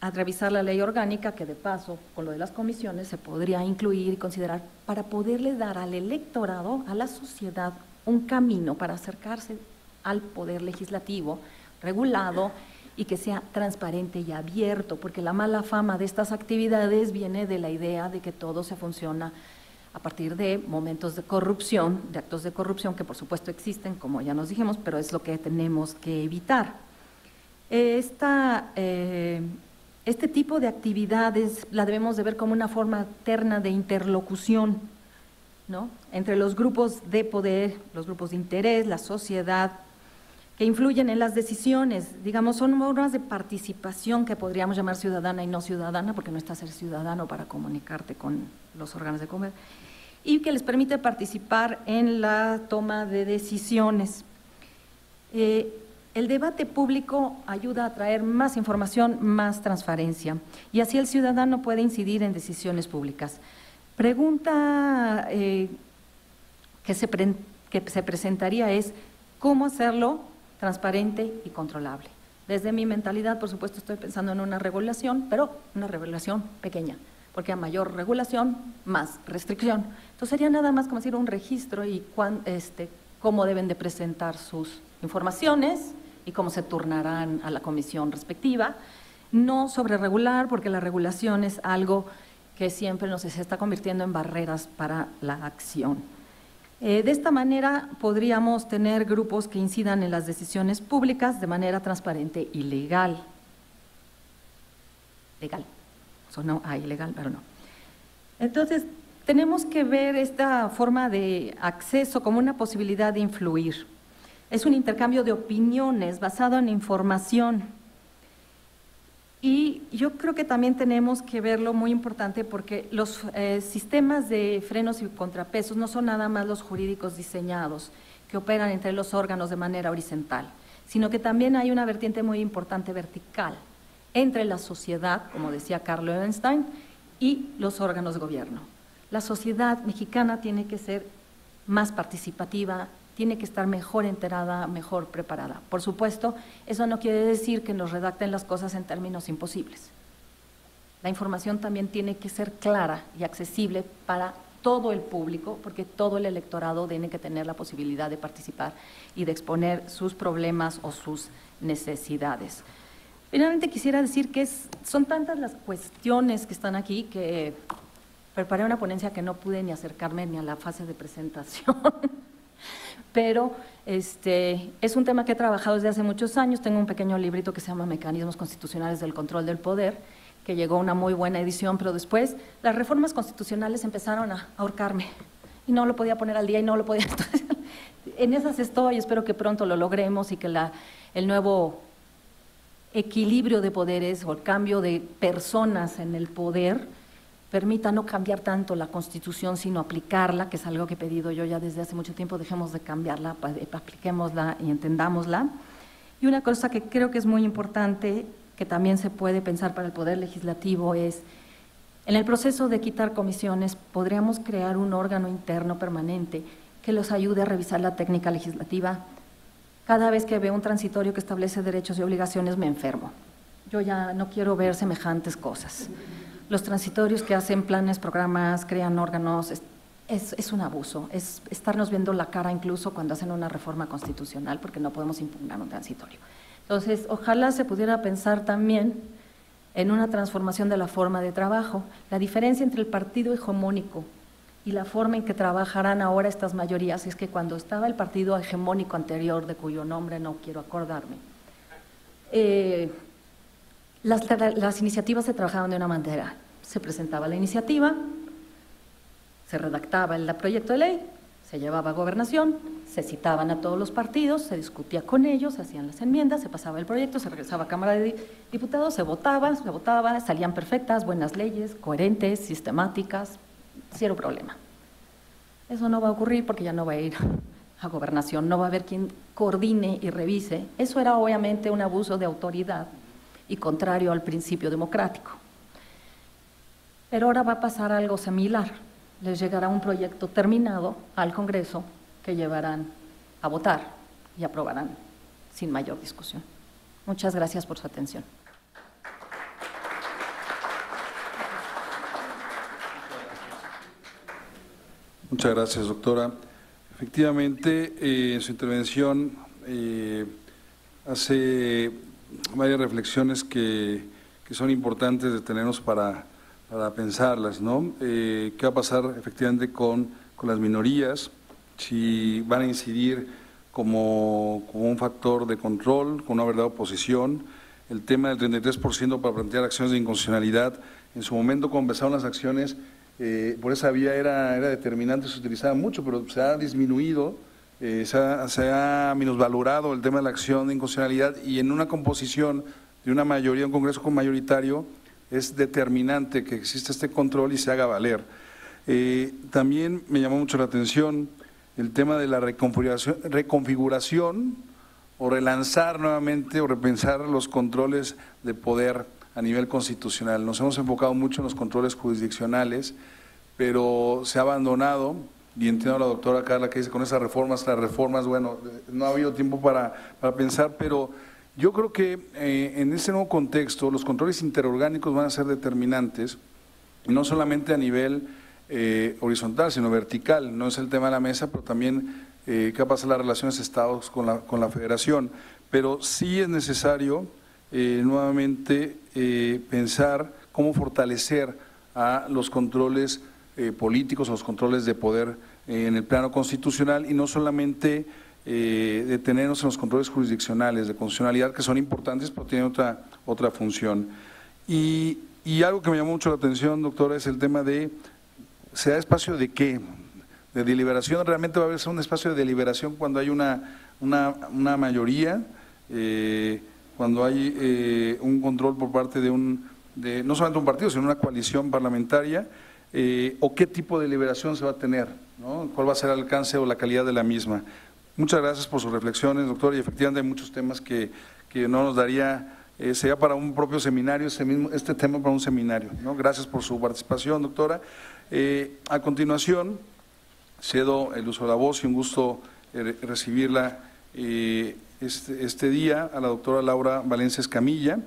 a, revisar la ley orgánica, que de paso, con lo de las comisiones, se podría incluir y considerar para poderle dar al electorado, a la sociedad, un camino para acercarse al poder legislativo regulado y que sea transparente y abierto, porque la mala fama de estas actividades viene de la idea de que todo se funciona a partir de momentos de corrupción, de actos de corrupción que por supuesto existen, como ya nos dijimos, pero es lo que tenemos que evitar. Esta, eh, este tipo de actividades la debemos de ver como una forma alterna de interlocución ¿no? entre los grupos de poder, los grupos de interés, la sociedad, que influyen en las decisiones. Digamos, son formas de participación que podríamos llamar ciudadana y no ciudadana, porque no está ser ciudadano para comunicarte con los órganos de comer, y que les permite participar en la toma de decisiones. Eh, el debate público ayuda a traer más información, más transparencia, y así el ciudadano puede incidir en decisiones públicas. Pregunta eh, que, se que se presentaría es cómo hacerlo transparente y controlable. Desde mi mentalidad, por supuesto, estoy pensando en una regulación, pero una regulación pequeña, porque a mayor regulación, más restricción. Entonces sería nada más como decir un registro y este, cómo deben de presentar sus informaciones y cómo se turnarán a la comisión respectiva. No sobre regular, porque la regulación es algo que siempre nos está convirtiendo en barreras para la acción. Eh, de esta manera podríamos tener grupos que incidan en las decisiones públicas de manera transparente y legal. Legal. Eso no, hay ilegal, pero no. Entonces, tenemos que ver esta forma de acceso como una posibilidad de influir. Es un intercambio de opiniones basado en información y yo creo que también tenemos que verlo muy importante porque los eh, sistemas de frenos y contrapesos no son nada más los jurídicos diseñados que operan entre los órganos de manera horizontal, sino que también hay una vertiente muy importante vertical entre la sociedad, como decía Carlo Evenstein, y los órganos de gobierno. La sociedad mexicana tiene que ser más participativa, tiene que estar mejor enterada, mejor preparada. Por supuesto, eso no quiere decir que nos redacten las cosas en términos imposibles. La información también tiene que ser clara y accesible para todo el público, porque todo el electorado tiene que tener la posibilidad de participar y de exponer sus problemas o sus necesidades. Finalmente quisiera decir que son tantas las cuestiones que están aquí que preparé una ponencia que no pude ni acercarme ni a la fase de presentación. pero este, es un tema que he trabajado desde hace muchos años. Tengo un pequeño librito que se llama Mecanismos Constitucionales del Control del Poder, que llegó a una muy buena edición, pero después las reformas constitucionales empezaron a ahorcarme y no lo podía poner al día y no lo podía. en esas estoy, espero que pronto lo logremos y que el nuevo equilibrio de poderes o el cambio de personas en el poder permita no cambiar tanto la Constitución, sino aplicarla, que es algo que he pedido yo ya desde hace mucho tiempo, dejemos de cambiarla, apliquémosla y entendámosla. Y una cosa que creo que es muy importante, que también se puede pensar para el Poder Legislativo, es, en el proceso de quitar comisiones, podríamos crear un órgano interno permanente que los ayude a revisar la técnica legislativa. Cada vez que veo un transitorio que establece derechos y obligaciones, me enfermo. Yo ya no quiero ver semejantes cosas los transitorios que hacen planes, programas, crean órganos, es, un abuso, es estarnos viendo la cara incluso cuando hacen una reforma constitucional, porque no podemos impugnar un transitorio. Entonces, ojalá se pudiera pensar también en una transformación de la forma de trabajo. La diferencia entre el partido hegemónico y la forma en que trabajarán ahora estas mayorías es que cuando estaba el partido hegemónico anterior, de cuyo nombre no quiero acordarme, eh, las, iniciativas se trabajaban de una manera. Se presentaba la iniciativa, se redactaba el proyecto de ley, se llevaba a gobernación, se citaban a todos los partidos, se discutía con ellos, se hacían las enmiendas, se pasaba el proyecto, se regresaba a Cámara de Diputados, se votaba, se votaba, salían perfectas, buenas leyes, coherentes, sistemáticas, cero problema. Eso no va a ocurrir porque ya no va a ir a gobernación, no va a haber quien coordine y revise. Eso era obviamente un abuso de autoridad y contrario al principio democrático. Pero ahora va a pasar algo similar. Les llegará un proyecto terminado al Congreso que llevarán a votar y aprobarán sin mayor discusión. Muchas gracias por su atención. Muchas gracias, doctora. Efectivamente, eh, en su intervención eh, hace varias reflexiones que, son importantes de tenernos para, pensarlas, ¿no? Eh, ¿Qué va a pasar efectivamente con, las minorías? Si van a incidir como, un factor de control, con una verdadera oposición, el tema del 33% para plantear acciones de inconstitucionalidad. En su momento, cuando empezaron las acciones, eh, por esa vía era, era determinante, se utilizaba mucho, pero se ha disminuido eh, se, ha, se, minusvalorado el tema de la acción de inconstitucionalidad y en una composición de una mayoría, un Congreso con mayoritario, es determinante que exista este control y se haga valer. Eh, también me llamó mucho la atención el tema de la reconfiguración, reconfiguración o relanzar nuevamente o repensar los controles de poder a nivel constitucional. Nos hemos enfocado mucho en los controles jurisdiccionales, pero se ha abandonado y entiendo a la doctora Carla que dice con esas reformas, las reformas, bueno, no ha habido tiempo para, pensar, pero yo creo que eh, en ese nuevo contexto los controles interorgánicos van a ser determinantes, no solamente a nivel eh, horizontal, sino vertical. No es el tema de la mesa, pero también eh, qué pasa las relaciones estados con la, con la federación. Pero sí es necesario eh, nuevamente pensar cómo fortalecer a los controles políticos, a los controles de poder en el plano constitucional y no solamente detenernos en los controles jurisdiccionales de constitucionalidad, que son importantes, pero tienen otra, otra función. Y, y algo que me llamó mucho la atención, doctora, es el tema de ¿Sea espacio de qué? De deliberación, realmente va a haber un espacio de deliberación cuando hay una, una, mayoría, eh, cuando hay eh, un control por parte de un, de, no solamente un partido, sino una coalición parlamentaria, eh, o qué tipo de deliberación se va a tener, ¿no? cuál va a ser el alcance o la calidad de la misma. Muchas gracias por sus reflexiones, doctor, y efectivamente hay muchos temas que, que no nos daría eh, sea para un propio seminario, este, mismo, este tema para un seminario. ¿no? Gracias por su participación, doctora. Eh, a continuación, cedo el uso de la voz y un gusto eh, recibirla este, este, día a la doctora Laura Valencia Escamilla.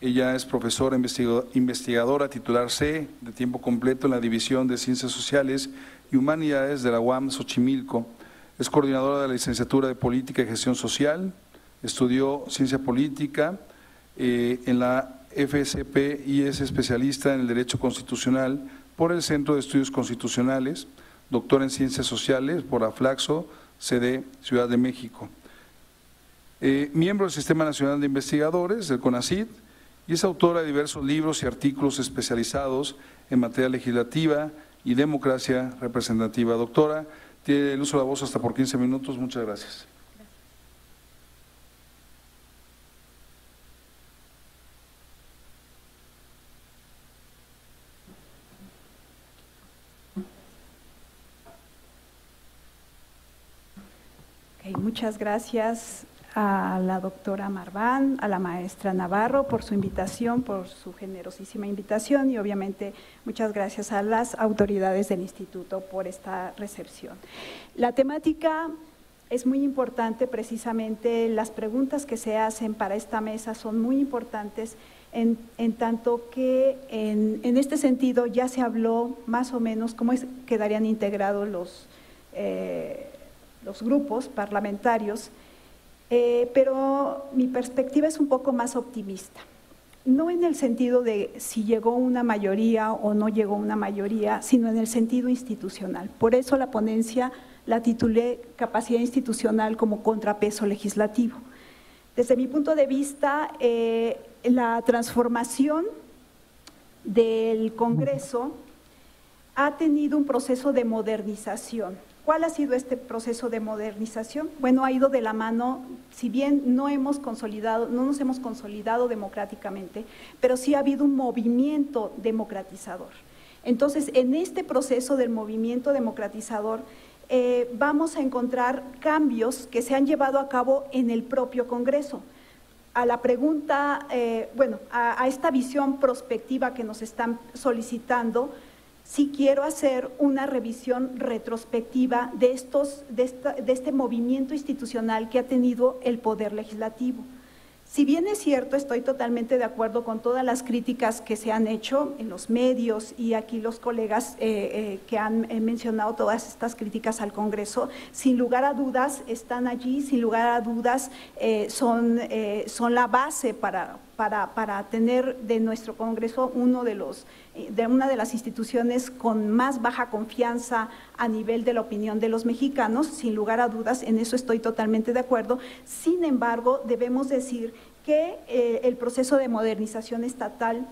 Ella es profesora investigadora titular C de tiempo completo en la División de Ciencias Sociales y Humanidades de la UAM Xochimilco. Es coordinadora de la licenciatura de Política y Gestión Social. Estudió Ciencia Política en la FSP y es especialista en el Derecho Constitucional por el Centro de Estudios Constitucionales, doctor en Ciencias Sociales por AFLAXO, CD Ciudad de México. Eh, miembro del Sistema Nacional de Investigadores, del CONACID, y es autora de diversos libros y artículos especializados en materia legislativa y democracia representativa. Doctora, tiene el uso de la voz hasta por 15 minutos. Muchas gracias. muchas gracias a la doctora Marván, a la maestra Navarro por su invitación, por su generosísima invitación y obviamente muchas gracias a las autoridades del instituto por esta recepción. La temática es muy importante, precisamente las preguntas que se hacen para esta mesa son muy importantes en, tanto que en, este sentido ya se habló más o menos cómo quedarían integrados los... Eh, grupos parlamentarios, eh, pero mi perspectiva es un poco más optimista. No en el sentido de si llegó una mayoría o no llegó una mayoría, sino en el sentido institucional. Por eso la ponencia la titulé Capacidad institucional como contrapeso legislativo. Desde mi punto de vista, eh, la transformación del Congreso ha tenido un proceso de modernización ¿Cuál ha sido este proceso de modernización? Bueno, ha ido de la mano, si bien no hemos consolidado, no nos hemos consolidado democráticamente, pero sí ha habido un movimiento democratizador. Entonces, en este proceso del movimiento democratizador, eh, vamos a encontrar cambios que se han llevado a cabo en el propio Congreso. A la pregunta, eh, bueno, a esta visión prospectiva que nos están solicitando, si quiero hacer una revisión retrospectiva de, estos, de, este movimiento institucional que ha tenido el Poder Legislativo. Si bien es cierto, estoy totalmente de acuerdo con todas las críticas que se han hecho en los medios y aquí los colegas eh, eh, que han eh, mencionado todas estas críticas al Congreso, sin lugar a dudas están allí, sin lugar a dudas son, son la base para, para, para tener de nuestro Congreso uno de los de una de las instituciones con más baja confianza a nivel de la opinión de los mexicanos, sin lugar a dudas, en eso estoy totalmente de acuerdo. Sin embargo, debemos decir que eh, el proceso de modernización estatal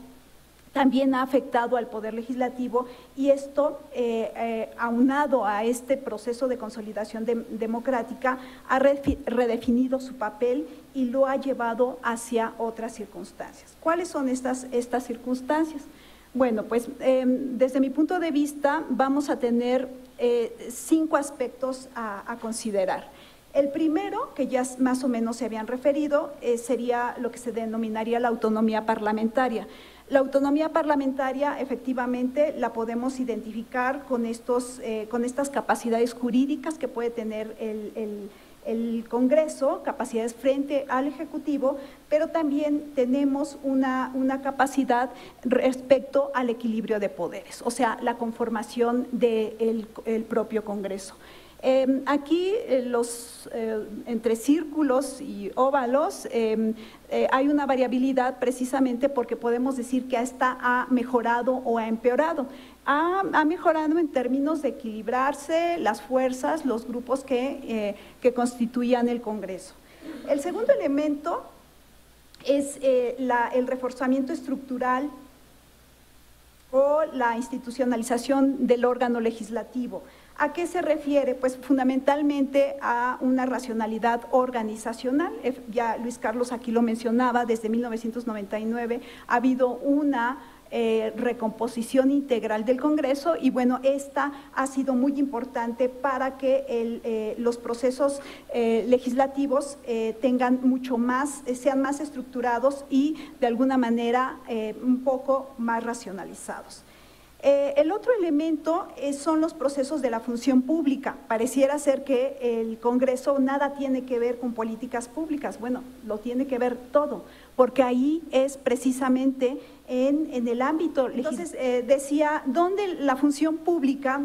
también ha afectado al Poder Legislativo y esto, eh, eh, aunado a este proceso de consolidación democrática, ha redefinido su papel y lo ha llevado hacia otras circunstancias. ¿Cuáles son estas, estas circunstancias? Bueno, pues em, desde mi punto de vista vamos a tener eh, cinco aspectos a, considerar. El primero, que ya más o menos se habían referido, eh, sería lo que se denominaría la autonomía parlamentaria. La autonomía parlamentaria efectivamente la podemos identificar con, estos, eh, con estas capacidades jurídicas que puede tener el el Congreso, capacidades frente al Ejecutivo, pero también tenemos una, una capacidad respecto al equilibrio de poderes, o sea, la conformación del propio Congreso. Em, aquí eh, los, eh, entre círculos y óvalos em, eh, hay una variabilidad precisamente porque podemos decir que esta ha mejorado o ha empeorado. Ha, mejorado en términos de equilibrarse las fuerzas, los grupos que, que constituían el Congreso. El segundo elemento es el reforzamiento estructural o la institucionalización del órgano legislativo. ¿A qué se refiere? Pues fundamentalmente a una racionalidad organizacional. Ya Luis Carlos aquí lo mencionaba, desde 1999 ha habido una eh, recomposición integral del Congreso y bueno, esta ha sido muy importante para que eh, los procesos eh, legislativos tengan mucho más, sean más estructurados y de alguna manera un poco más racionalizados. Eh, el otro elemento eh, son los procesos de la función pública. Pareciera ser que el Congreso nada tiene que ver con políticas públicas. Bueno, lo tiene que ver todo, porque ahí es precisamente en, el ámbito. Entonces, eh, decía, ¿dónde la función pública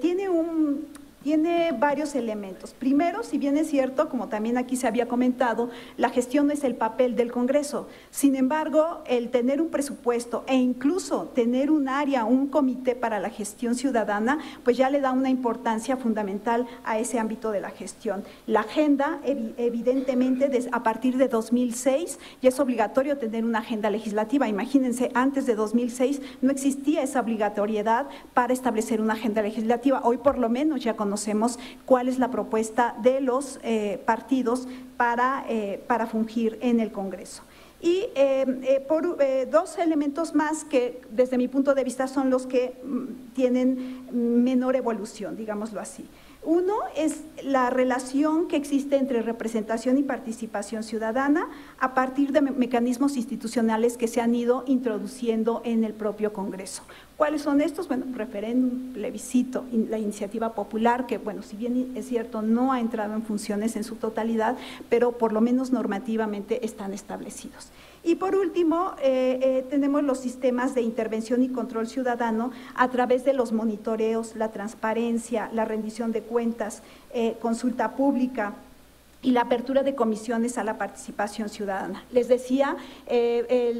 tiene un tiene varios elementos. Primero, si bien es cierto, como también aquí se había comentado, la gestión es el papel del Congreso. Sin embargo, el tener un presupuesto e incluso tener un área, un comité para la gestión ciudadana, pues ya le da una importancia fundamental a ese ámbito de la gestión. La agenda, evidentemente, a partir de 2006 ya es obligatorio tener una agenda legislativa. Imagínense, antes de 2006 no existía esa obligatoriedad para establecer una agenda legislativa. Hoy por lo menos ya conocemos conocemos cuál es la propuesta de los eh, partidos para, eh, para fungir en el Congreso. Y eh, por dos elementos más que desde mi punto de vista son los que mm, tienen menor evolución, digámoslo así. Uno es la relación que existe entre representación y participación ciudadana a partir de mecanismos institucionales que se han ido introduciendo en el propio Congreso. ¿Cuáles son estos? Bueno, referéndum, plebiscito, la iniciativa popular, que bueno, si bien es cierto, no ha entrado en funciones en su totalidad, pero por lo menos normativamente están establecidos. Y por último, eh, eh, tenemos los sistemas de intervención y control ciudadano a través de los monitoreos, la transparencia, la rendición de cuentas, eh, consulta pública, y la apertura de comisiones a la participación ciudadana. Les decía,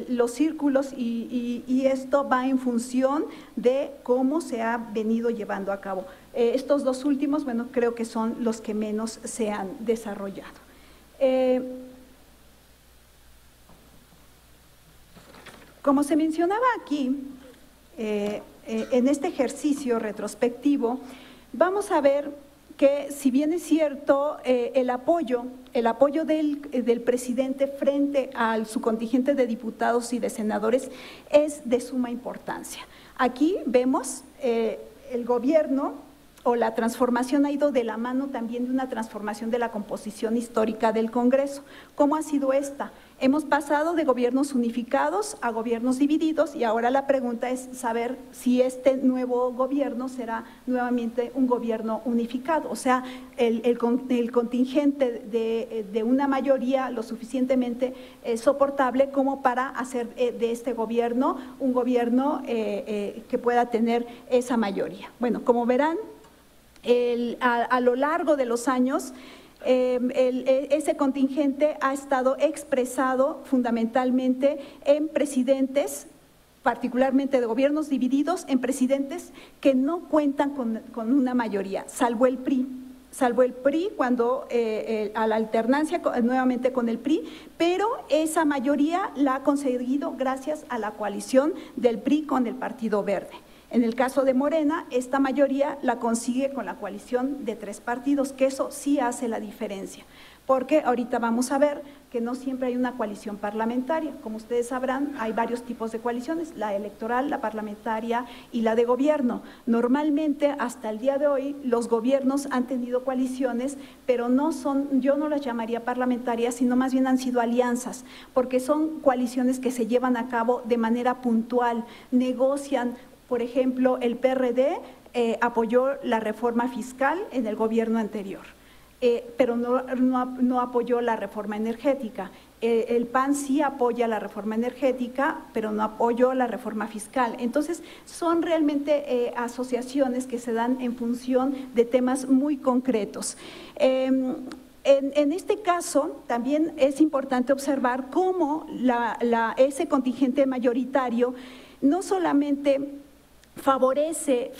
los círculos y, y, esto va en función de cómo se ha venido llevando a cabo. estos dos últimos, bueno, creo que son los que menos se han desarrollado. Como se mencionaba aquí, eh, eh, en este ejercicio retrospectivo, vamos a ver que si bien es cierto eh, el apoyo, el apoyo del, presidente frente a su contingente de diputados y de senadores es de suma importancia. Aquí vemos el gobierno o la transformación ha ido de la mano también de una transformación de la composición histórica del Congreso. ¿Cómo ha sido esta? Hemos pasado de gobiernos unificados a gobiernos divididos y ahora la pregunta es saber si este nuevo gobierno será nuevamente un gobierno unificado, o sea, el, contingente de, una mayoría lo suficientemente eh, soportable como para hacer eh, de este gobierno un gobierno eh, que pueda tener esa mayoría. Bueno, como verán, a, lo largo de los años, em, e, ese contingente ha estado expresado fundamentalmente en presidentes, particularmente de gobiernos divididos, en presidentes que no cuentan con, una mayoría, salvo el PRI salvo el PRI cuando eh, a la alternancia nuevamente con el PRI, pero esa mayoría la ha conseguido gracias a la coalición del PRI con el Partido Verde. En el caso de Morena, esta mayoría la consigue con la coalición de tres partidos, que eso sí hace la diferencia, porque ahorita vamos a ver que no siempre hay una coalición parlamentaria. Como ustedes sabrán, hay varios tipos de coaliciones, la electoral, la parlamentaria y la de gobierno. Normalmente, hasta el día de hoy, los gobiernos han tenido coaliciones, pero no son, yo no las llamaría parlamentarias, sino más bien han sido alianzas, porque son coaliciones que se llevan a cabo de manera puntual, negocian por ejemplo, el PRD eh, apoyó la reforma fiscal en el gobierno anterior. eh, pero no, no, apoyó la reforma energética. Eh, el PAN sí apoya la reforma energética, pero no apoyó la reforma fiscal. Entonces, son realmente asociaciones que se dan en función de temas muy concretos. Em, en, este caso, también es importante observar cómo ese contingente mayoritario no solamente favorece,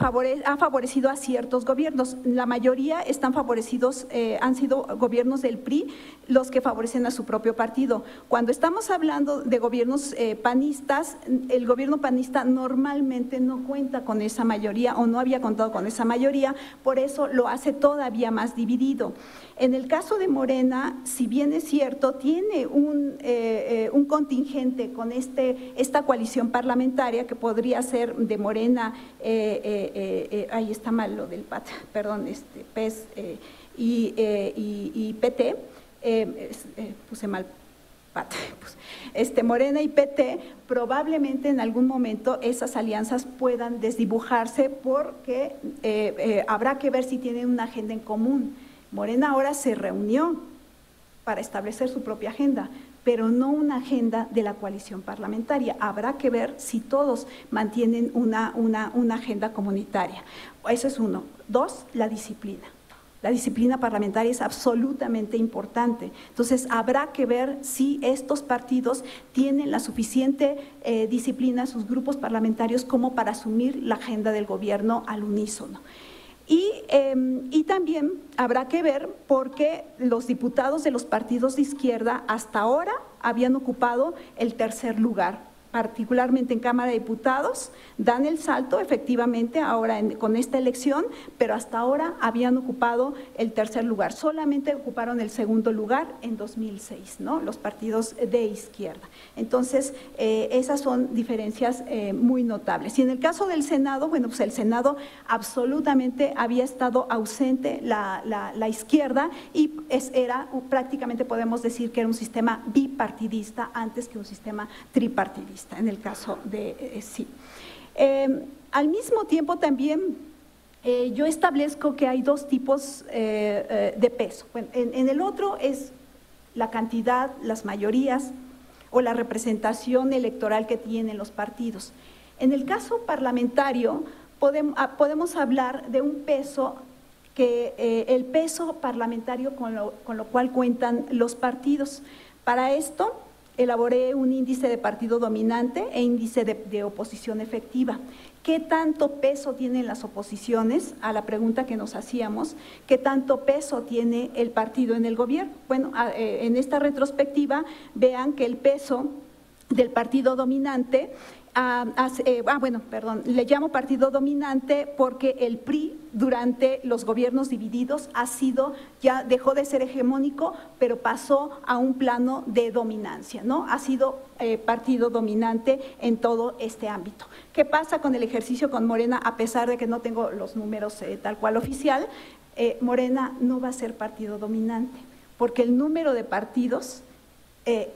ha favorecido a ciertos gobiernos. La mayoría están favorecidos, eh, han sido gobiernos del PRI los que favorecen a su propio partido. Cuando estamos hablando de gobiernos eh, panistas, el gobierno panista normalmente no cuenta con esa mayoría o no había contado con esa mayoría, por eso lo hace todavía más dividido. En el caso de Morena, si bien es cierto, tiene un, eh, un contingente con este, esta coalición parlamentaria que podría ser de Morena, ahí está mal lo del PAT, perdón, este, PES y, y PT, eh, eh, puse mal este, Morena y PT, probablemente en algún momento esas alianzas puedan desdibujarse porque eh, habrá que ver si tienen una agenda en común. Morena ahora se reunió para establecer su propia agenda, pero no una agenda de la coalición parlamentaria. Habrá que ver si todos mantienen una, una, agenda comunitaria. Eso es uno. Dos, la disciplina. La disciplina parlamentaria es absolutamente importante. Entonces, habrá que ver si estos partidos tienen la suficiente eh, disciplina, sus grupos parlamentarios, como para asumir la agenda del gobierno al unísono. Y, em, y, también habrá que ver por qué los diputados de los partidos de izquierda hasta ahora habían ocupado el tercer lugar particularmente en Cámara de Diputados, dan el salto efectivamente ahora con esta elección, pero hasta ahora habían ocupado el tercer lugar. Solamente ocuparon el segundo lugar en 2006, ¿no? Los partidos de izquierda. Entonces, eh, esas son diferencias eh, muy notables. Y en el caso del Senado, bueno, pues el Senado absolutamente había estado ausente la, izquierda y es, era prácticamente podemos decir que era un sistema bipartidista antes que un sistema tripartidista en el caso de eh, sí. Em, al mismo tiempo también eh, yo establezco que hay dos tipos eh, de peso. en, el otro es la cantidad, las mayorías o la representación electoral que tienen los partidos. En el caso parlamentario podemos, ah, podemos hablar de un peso que el peso parlamentario con lo, con lo cual cuentan los partidos. Para esto elaboré un índice de partido dominante e índice de, oposición efectiva. ¿Qué tanto peso tienen las oposiciones? A la pregunta que nos hacíamos, ¿qué tanto peso tiene el partido en el gobierno? Bueno, eh, en esta retrospectiva vean que el peso del partido dominante eh, ah, bueno, perdón, le llamo partido dominante porque el PRI durante los gobiernos divididos ha sido, ya dejó de ser hegemónico, pero pasó a un plano de dominancia, ¿no? Ha sido eh, partido dominante en todo este ámbito. ¿Qué pasa con el ejercicio con Morena? A pesar de que no tengo los números eh, tal cual oficial, Morena no va a ser partido dominante, porque el número de partidos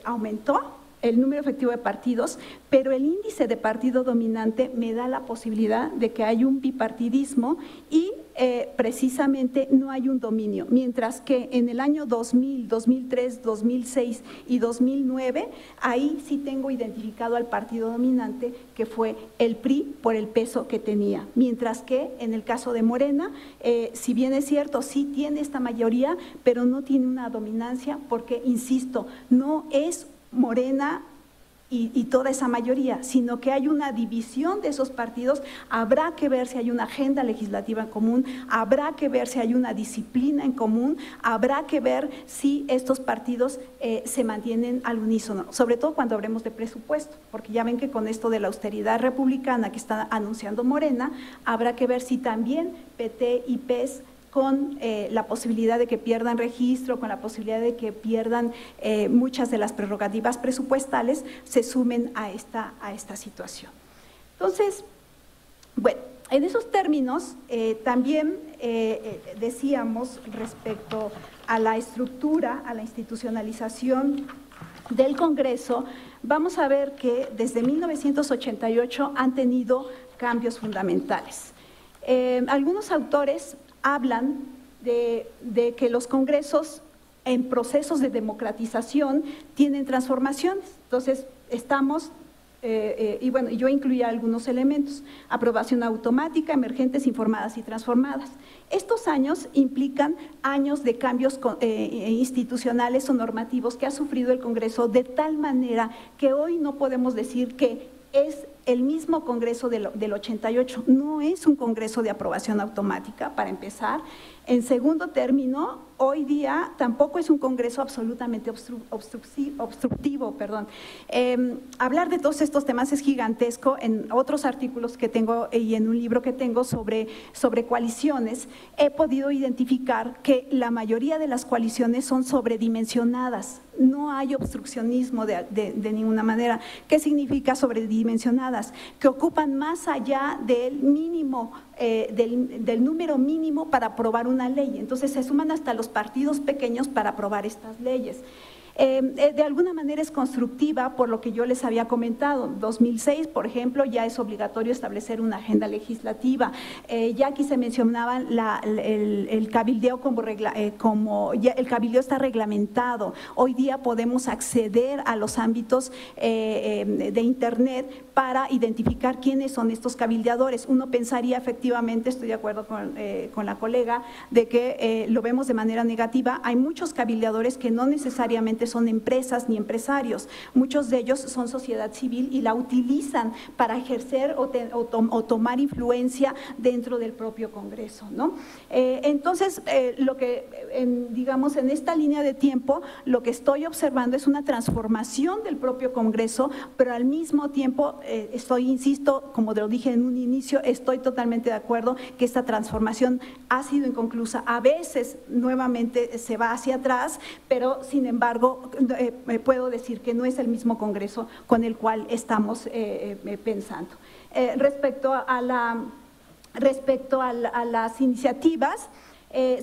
aumentó el número efectivo de partidos, pero el índice de partido dominante me da la posibilidad de que hay un bipartidismo y eh, precisamente no hay un dominio, mientras que en el año 2000, 2003, 2006 y 2009, ahí sí tengo identificado al partido dominante que fue el PRI por el peso que tenía, mientras que en el caso de Morena, eh, si bien es cierto, sí tiene esta mayoría, pero no tiene una dominancia porque, insisto, no es Morena y, toda esa mayoría, sino que hay una división de esos partidos, habrá que ver si hay una agenda legislativa en común, habrá que ver si hay una disciplina en común, habrá que ver si estos partidos eh, se mantienen al unísono, sobre todo cuando hablemos de presupuesto, porque ya ven que con esto de la austeridad republicana que está anunciando Morena, habrá que ver si también PT y PES con eh, la posibilidad de que pierdan registro, con la posibilidad de que pierdan eh, muchas de las prerrogativas presupuestales, se sumen a esta, a esta situación. Entonces, bueno, en esos términos, eh, también decíamos respecto a la estructura, a la institucionalización del Congreso, vamos a ver que desde 1988 han tenido cambios fundamentales. algunos autores hablan de que los congresos en procesos de democratización tienen transformaciones. Entonces, estamos eh, eh, y bueno, yo incluía algunos elementos, aprobación automática, emergentes, informadas y transformadas. Estos años implican años de cambios eh, institucionales o normativos que ha sufrido el Congreso de tal manera que hoy no podemos decir que es el mismo Congreso del, del 88, no es un Congreso de aprobación automática, para empezar. En segundo término, hoy día tampoco es un Congreso absolutamente obstructivo. Perdón. Em, hablar de todos estos temas es gigantesco. En otros artículos que tengo y en un libro que tengo sobre, sobre coaliciones, he podido identificar que la mayoría de las coaliciones son sobredimensionadas. No hay obstruccionismo de, de ninguna manera. ¿Qué significa sobredimensionadas? Que ocupan más allá del mínimo eh, del, número mínimo para aprobar una ley. Entonces se suman hasta los partidos pequeños para aprobar estas leyes. Eh, eh, de alguna manera es constructiva por lo que yo les había comentado. 2006, por ejemplo, ya es obligatorio establecer una agenda legislativa. Eh, ya aquí se mencionaba el, cabildeo como, regla, como ya el cabildeo está reglamentado. Hoy día podemos acceder a los ámbitos de Internet para identificar quiénes son estos cabildeadores. Uno pensaría efectivamente, estoy de acuerdo con, con la colega, de que lo vemos de manera negativa. Hay muchos cabildeadores que no necesariamente son empresas ni empresarios. Muchos de ellos son sociedad civil y la utilizan para ejercer o, tomar influencia dentro del propio Congreso. ¿no? Eh, entonces, eh, lo que, digamos, en esta línea de tiempo, lo que estoy observando es una transformación del propio Congreso, pero al mismo tiempo eh, estoy, insisto, como lo dije en un inicio, estoy totalmente de acuerdo que esta transformación ha sido inconclusa. A veces nuevamente se va hacia atrás, pero sin embargo eh, puedo decir que no es el mismo Congreso con el cual estamos eh, eh, pensando. respecto a, la, respecto a, las iniciativas,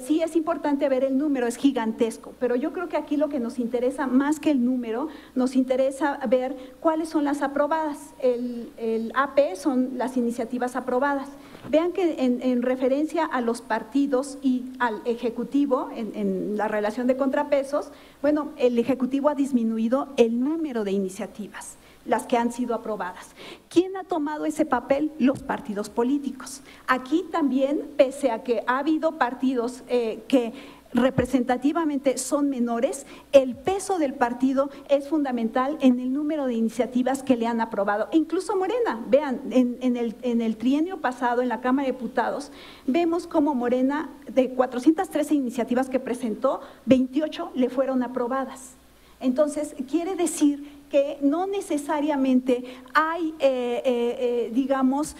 sí es importante ver el número, es gigantesco, pero yo creo que aquí lo que nos interesa más que el número, nos interesa ver cuáles son las aprobadas. El, el AP son las iniciativas aprobadas. Vean que en, referencia a los partidos y al Ejecutivo, en, la relación de contrapesos, bueno, el Ejecutivo ha disminuido el número de iniciativas las que han sido aprobadas. ¿Quién ha tomado ese papel? Los partidos políticos. Aquí también, pese a que ha habido partidos eh, que representativamente son menores, el peso del partido es fundamental en el número de iniciativas que le han aprobado. Incluso Morena, vean, en, el, en el trienio pasado en la Cámara de Diputados, vemos como Morena, de 413 iniciativas que presentó, 28 le fueron aprobadas. Entonces, quiere decir que no necesariamente hay, eh, eh, eh, digamos,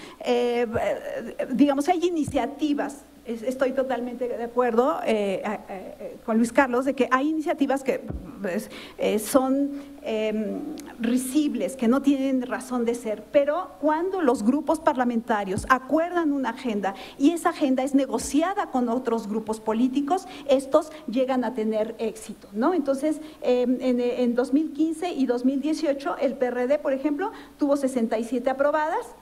digamos, hay iniciativas estoy totalmente de acuerdo eh, eh, con Luis Carlos de que hay iniciativas que pues, eh, son em, risibles, que no tienen razón de ser, pero cuando los grupos parlamentarios acuerdan una agenda y esa agenda es negociada con otros grupos políticos, estos llegan a tener éxito. ¿no? Entonces, em, en, en 2015 y 2018, el PRD, por ejemplo, tuvo 67 aprobadas,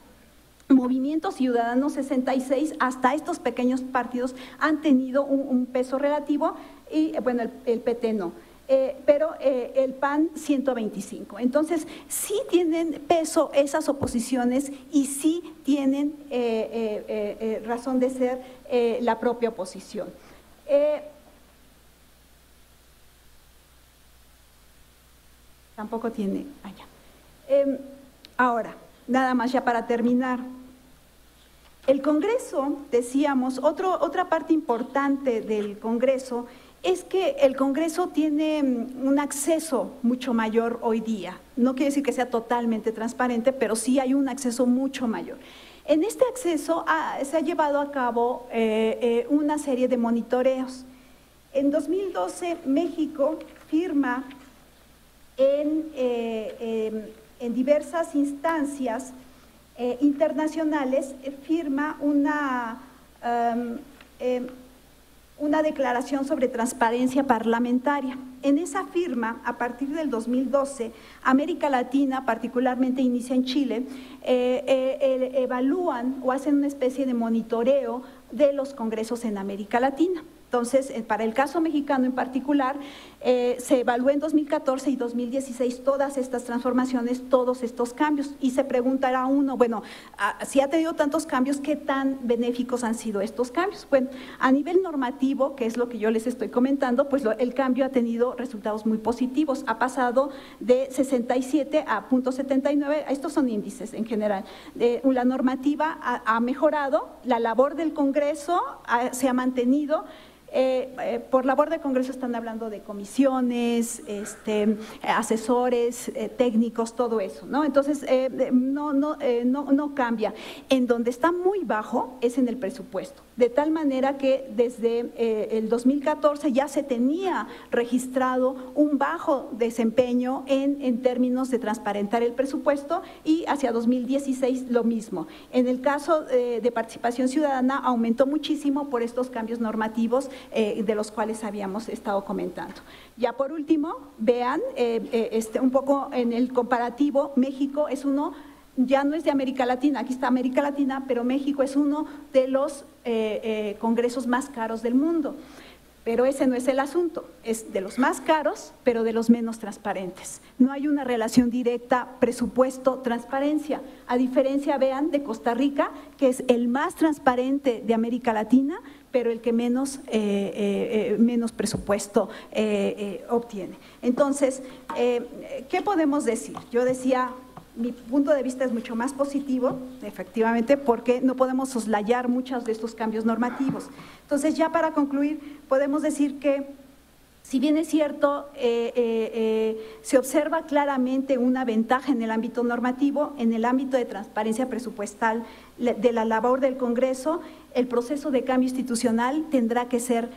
Movimiento Ciudadano 66, hasta estos pequeños partidos han tenido un, peso relativo y bueno, el, PT no. Eh, pero eh, el PAN 125. Entonces, sí tienen peso esas oposiciones y sí tienen eh, razón de ser la propia oposición. tampoco tiene allá. Em, ahora, nada más ya para terminar. El Congreso, decíamos, otra parte importante del Congreso es que el Congreso tiene mm, un acceso mucho mayor hoy día. No quiere decir que sea totalmente transparente, pero sí hay un acceso mucho mayor. En este acceso ah, se ha llevado a cabo eh, eh, una serie de monitoreos. En 2012 México firma en, eh, en diversas instancias eh, internacionales eh, firma una, em, em, una declaración sobre transparencia parlamentaria. En esa firma, a partir del 2012, América Latina, particularmente inicia en Chile, eh, evalúan o hacen una especie de monitoreo de los congresos en América Latina. Entonces, para el caso mexicano en particular, eh, se evaluó en 2014 y 2016 todas estas transformaciones, todos estos cambios. Y se preguntará uno, bueno, si ha tenido tantos cambios, ¿qué tan benéficos han sido estos cambios? Bueno, a nivel normativo, que es lo que yo les estoy comentando, pues el cambio ha tenido resultados muy positivos. Ha pasado de 67 a .79, estos son índices en general. la normativa ha, mejorado, la labor del Congreso se ha mantenido eh, eh, por labor de Congreso están hablando de comisiones, este, asesores, eh, técnicos, todo eso, ¿no? Entonces, no, no, no, no cambia. En donde está muy bajo es en el presupuesto, de tal manera que desde el 2014 ya se tenía registrado un bajo desempeño en, en términos de transparentar el presupuesto y hacia 2016 lo mismo. En el caso de participación ciudadana aumentó muchísimo por estos cambios normativos eh, de los cuales habíamos estado comentando. Ya por último, vean eh, eh, este, un poco en el comparativo, México es uno ya no es de América Latina, aquí está América Latina, pero México es uno de los congresos más caros del mundo. Pero ese no es el asunto, es de los más caros, pero de los menos transparentes. No hay una relación directa presupuesto-transparencia. A diferencia, vean, de Costa Rica, que es el más transparente de América Latina, pero el que menos, eh, eh, eh, menos presupuesto obtiene. Entonces, ¿qué podemos decir? Yo decía, mi punto de vista es mucho más positivo, efectivamente, porque no podemos soslayar muchos de estos cambios normativos. Entonces, ya para concluir, podemos decir que si bien es cierto, eh, eh, eh, se observa claramente una ventaja en el ámbito normativo, en el ámbito de transparencia presupuestal de la labor del Congreso, el proceso de cambio institucional tendrá que ser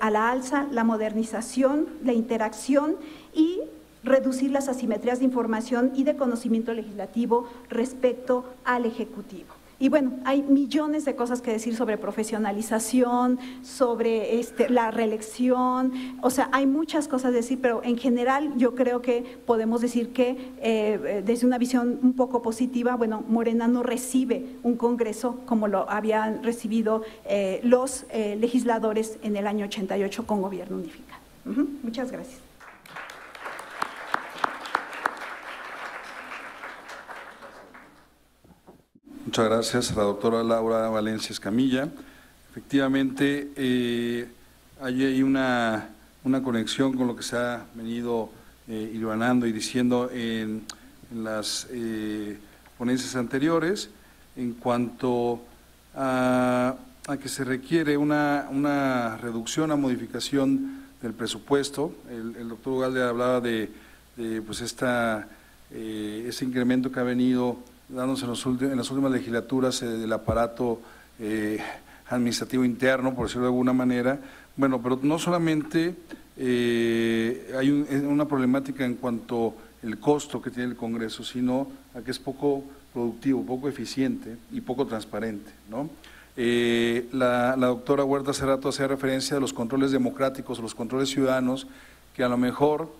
a la alza, la modernización, la interacción y reducir las asimetrías de información y de conocimiento legislativo respecto al Ejecutivo. Y bueno, hay millones de cosas que decir sobre profesionalización, sobre este, la reelección, o sea, hay muchas cosas que decir, pero en general yo creo que podemos decir que eh, desde una visión un poco positiva, bueno, Morena no recibe un Congreso como lo habían recibido eh, los eh, legisladores en el año 88 con gobierno unificado. Muchas gracias. Muchas gracias a la doctora Laura Valencia Escamilla. Efectivamente, eh, hay una, una, conexión con lo que se ha venido eh, y diciendo en, las eh, ponencias anteriores en cuanto a, que se requiere una, una, reducción, una modificación del presupuesto. El, doctor Ugalde hablaba de, pues esta, eh, ese incremento que ha venido dándose en, las últimas legislaturas eh, del aparato eh, administrativo interno, por decirlo de alguna manera. Bueno, pero no solamente eh, hay una problemática en cuanto al costo que tiene el Congreso, sino a que es poco productivo, poco eficiente y poco transparente. ¿no? la, doctora Huerta Cerrato hacía referencia a los controles democráticos, los controles ciudadanos, que a lo mejor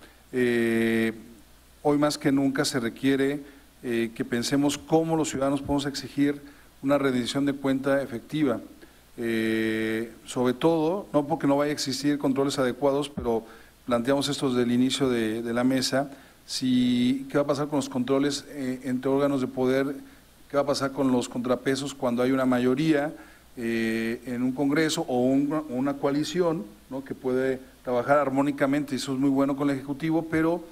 hoy más que nunca se requiere eh, que pensemos cómo los ciudadanos podemos exigir una rendición de cuenta efectiva. Eh, sobre todo, no porque no vaya a existir controles adecuados, pero planteamos esto desde el inicio de, la mesa, si, qué va a pasar con los controles eh, entre órganos de poder, qué va a pasar con los contrapesos cuando hay una mayoría en un Congreso o una coalición que puede trabajar armónicamente, eso es muy bueno con el Ejecutivo, pero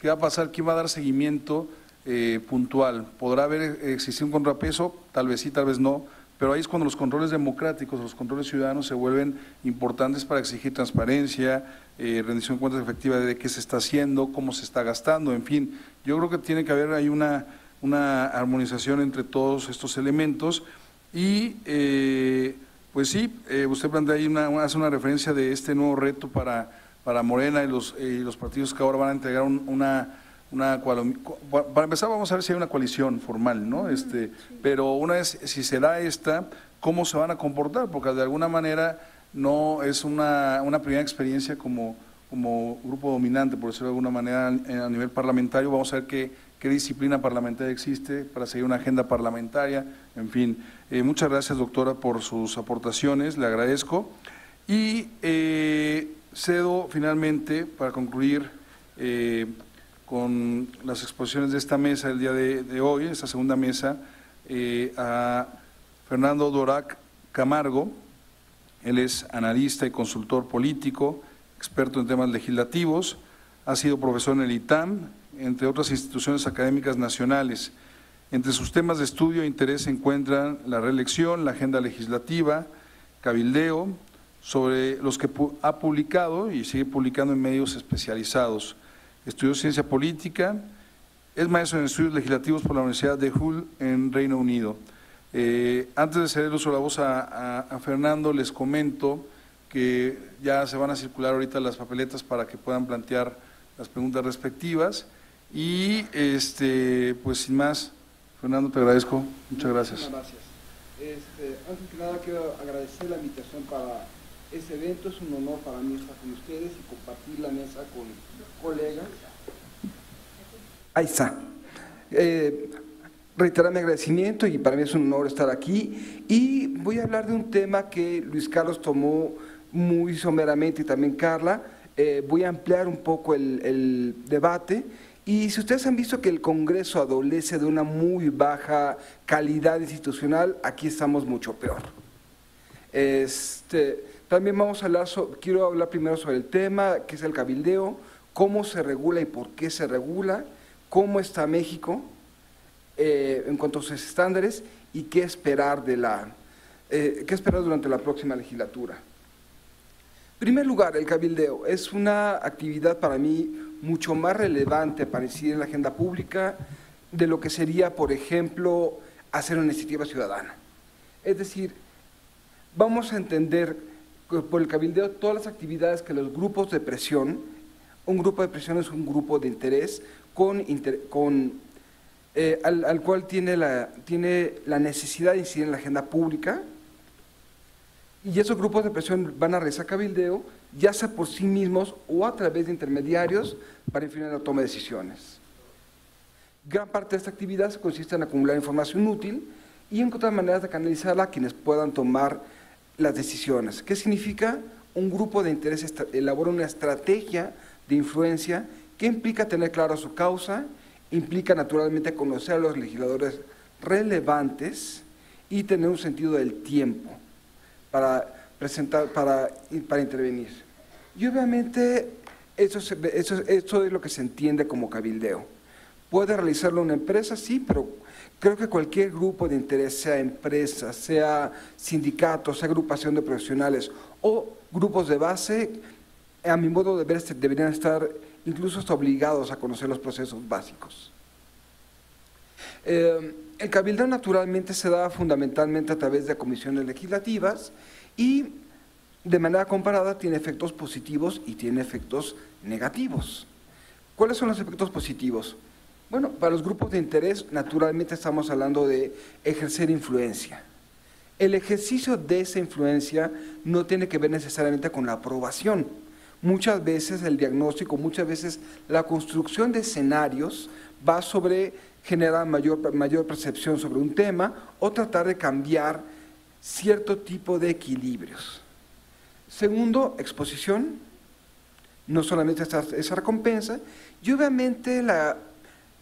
qué va a pasar, quién va a dar seguimiento eh, puntual. ¿Podrá haber existido un contrapeso? Tal vez sí, tal vez no, pero ahí es cuando los controles democráticos, los controles ciudadanos se vuelven importantes para exigir transparencia, eh, rendición de cuentas efectiva de qué se está haciendo, cómo se está gastando, en fin. Yo creo que tiene que haber ahí una, una armonización entre todos estos elementos y eh, pues sí, usted plantea ahí una, hace una referencia de este nuevo reto para, para Morena y los, los partidos que ahora van a entregar una una para empezar vamos a ver si hay una coalición formal, ¿no? Este, pero una vez si se da esta, ¿cómo se van a comportar? Porque de alguna manera no es una, una primera experiencia como, como grupo dominante, por decirlo de alguna manera, a nivel parlamentario. Vamos a ver qué, qué disciplina parlamentaria existe para seguir una agenda parlamentaria, en fin. Eh, muchas gracias, doctora, por sus aportaciones, le agradezco. Y eh, cedo finalmente, para concluir eh, con las exposiciones de esta mesa el día de, hoy, esta segunda mesa, eh, a Fernando Dorac Camargo. Él es analista y consultor político, experto en temas legislativos, ha sido profesor en el ITAM, entre otras instituciones académicas nacionales. Entre sus temas de estudio e interés se encuentran la reelección, la agenda legislativa, cabildeo, sobre los que ha publicado y sigue publicando en medios especializados. Estudió ciencia política, es maestro en estudios legislativos por la Universidad de Hull en Reino Unido. Eh, antes de ceder uso la voz a, Fernando, les comento que ya se van a circular ahorita las papeletas para que puedan plantear las preguntas respectivas. Y este, pues sin más, Fernando, te agradezco. Muchas gracias. Muchas gracias. Este, antes que nada quiero agradecer la invitación para este evento. Es un honor para mí estar con ustedes y compartir la mesa con colegas. Ahí está. Eh, reiterar mi agradecimiento y para mí es un honor estar aquí. Y voy a hablar de un tema que Luis Carlos tomó muy someramente y también Carla. Eh, voy a ampliar un poco el, debate. Y si ustedes han visto que el Congreso adolece de una muy baja calidad institucional, aquí estamos mucho peor. Este, también vamos a hablar, quiero hablar primero sobre el tema, que es el cabildeo, cómo se regula y por qué se regula, cómo está México eh, en cuanto a sus estándares y qué esperar, eh, qué esperar durante la próxima legislatura. En primer lugar, el cabildeo es una actividad para mí mucho más relevante para incidir en la agenda pública de lo que sería, por ejemplo, hacer una iniciativa ciudadana. Es decir, vamos a entender por el cabildeo todas las actividades que los grupos de presión, un grupo de presión es un grupo de interés con, con eh, al, cual tiene la, tiene la necesidad de incidir en la agenda pública, y esos grupos de presión van a realizar cabildeo, ya sea por sí mismos o a través de intermediarios, para influir en la toma de decisiones. Gran parte de esta actividad consiste en acumular información útil y encontrar maneras de canalizarla a quienes puedan tomar las decisiones. ¿Qué significa? Un grupo de interés elabora una estrategia de influencia que implica tener clara su causa, implica naturalmente conocer a los legisladores relevantes y tener un sentido del tiempo para presentar, para, para intervenir. Y obviamente eso, eso, eso es lo que se entiende como cabildeo. Puede realizarlo una empresa, sí, pero Creo que cualquier grupo de interés, sea empresa, sea sindicato, sea agrupación de profesionales o grupos de base, a mi modo de ver, este, deberían estar incluso obligados a conocer los procesos básicos. Eh, el cabildeo naturalmente se da fundamentalmente a través de comisiones legislativas y de manera comparada tiene efectos positivos y tiene efectos negativos. ¿Cuáles son los efectos positivos? Bueno, para los grupos de interés, naturalmente estamos hablando de ejercer influencia. El ejercicio de esa influencia no tiene que ver necesariamente con la aprobación. Muchas veces el diagnóstico, muchas veces la construcción de escenarios va sobre generar mayor, mayor percepción sobre un tema o tratar de cambiar cierto tipo de equilibrios. Segundo, exposición, no solamente esa, esa recompensa, y obviamente la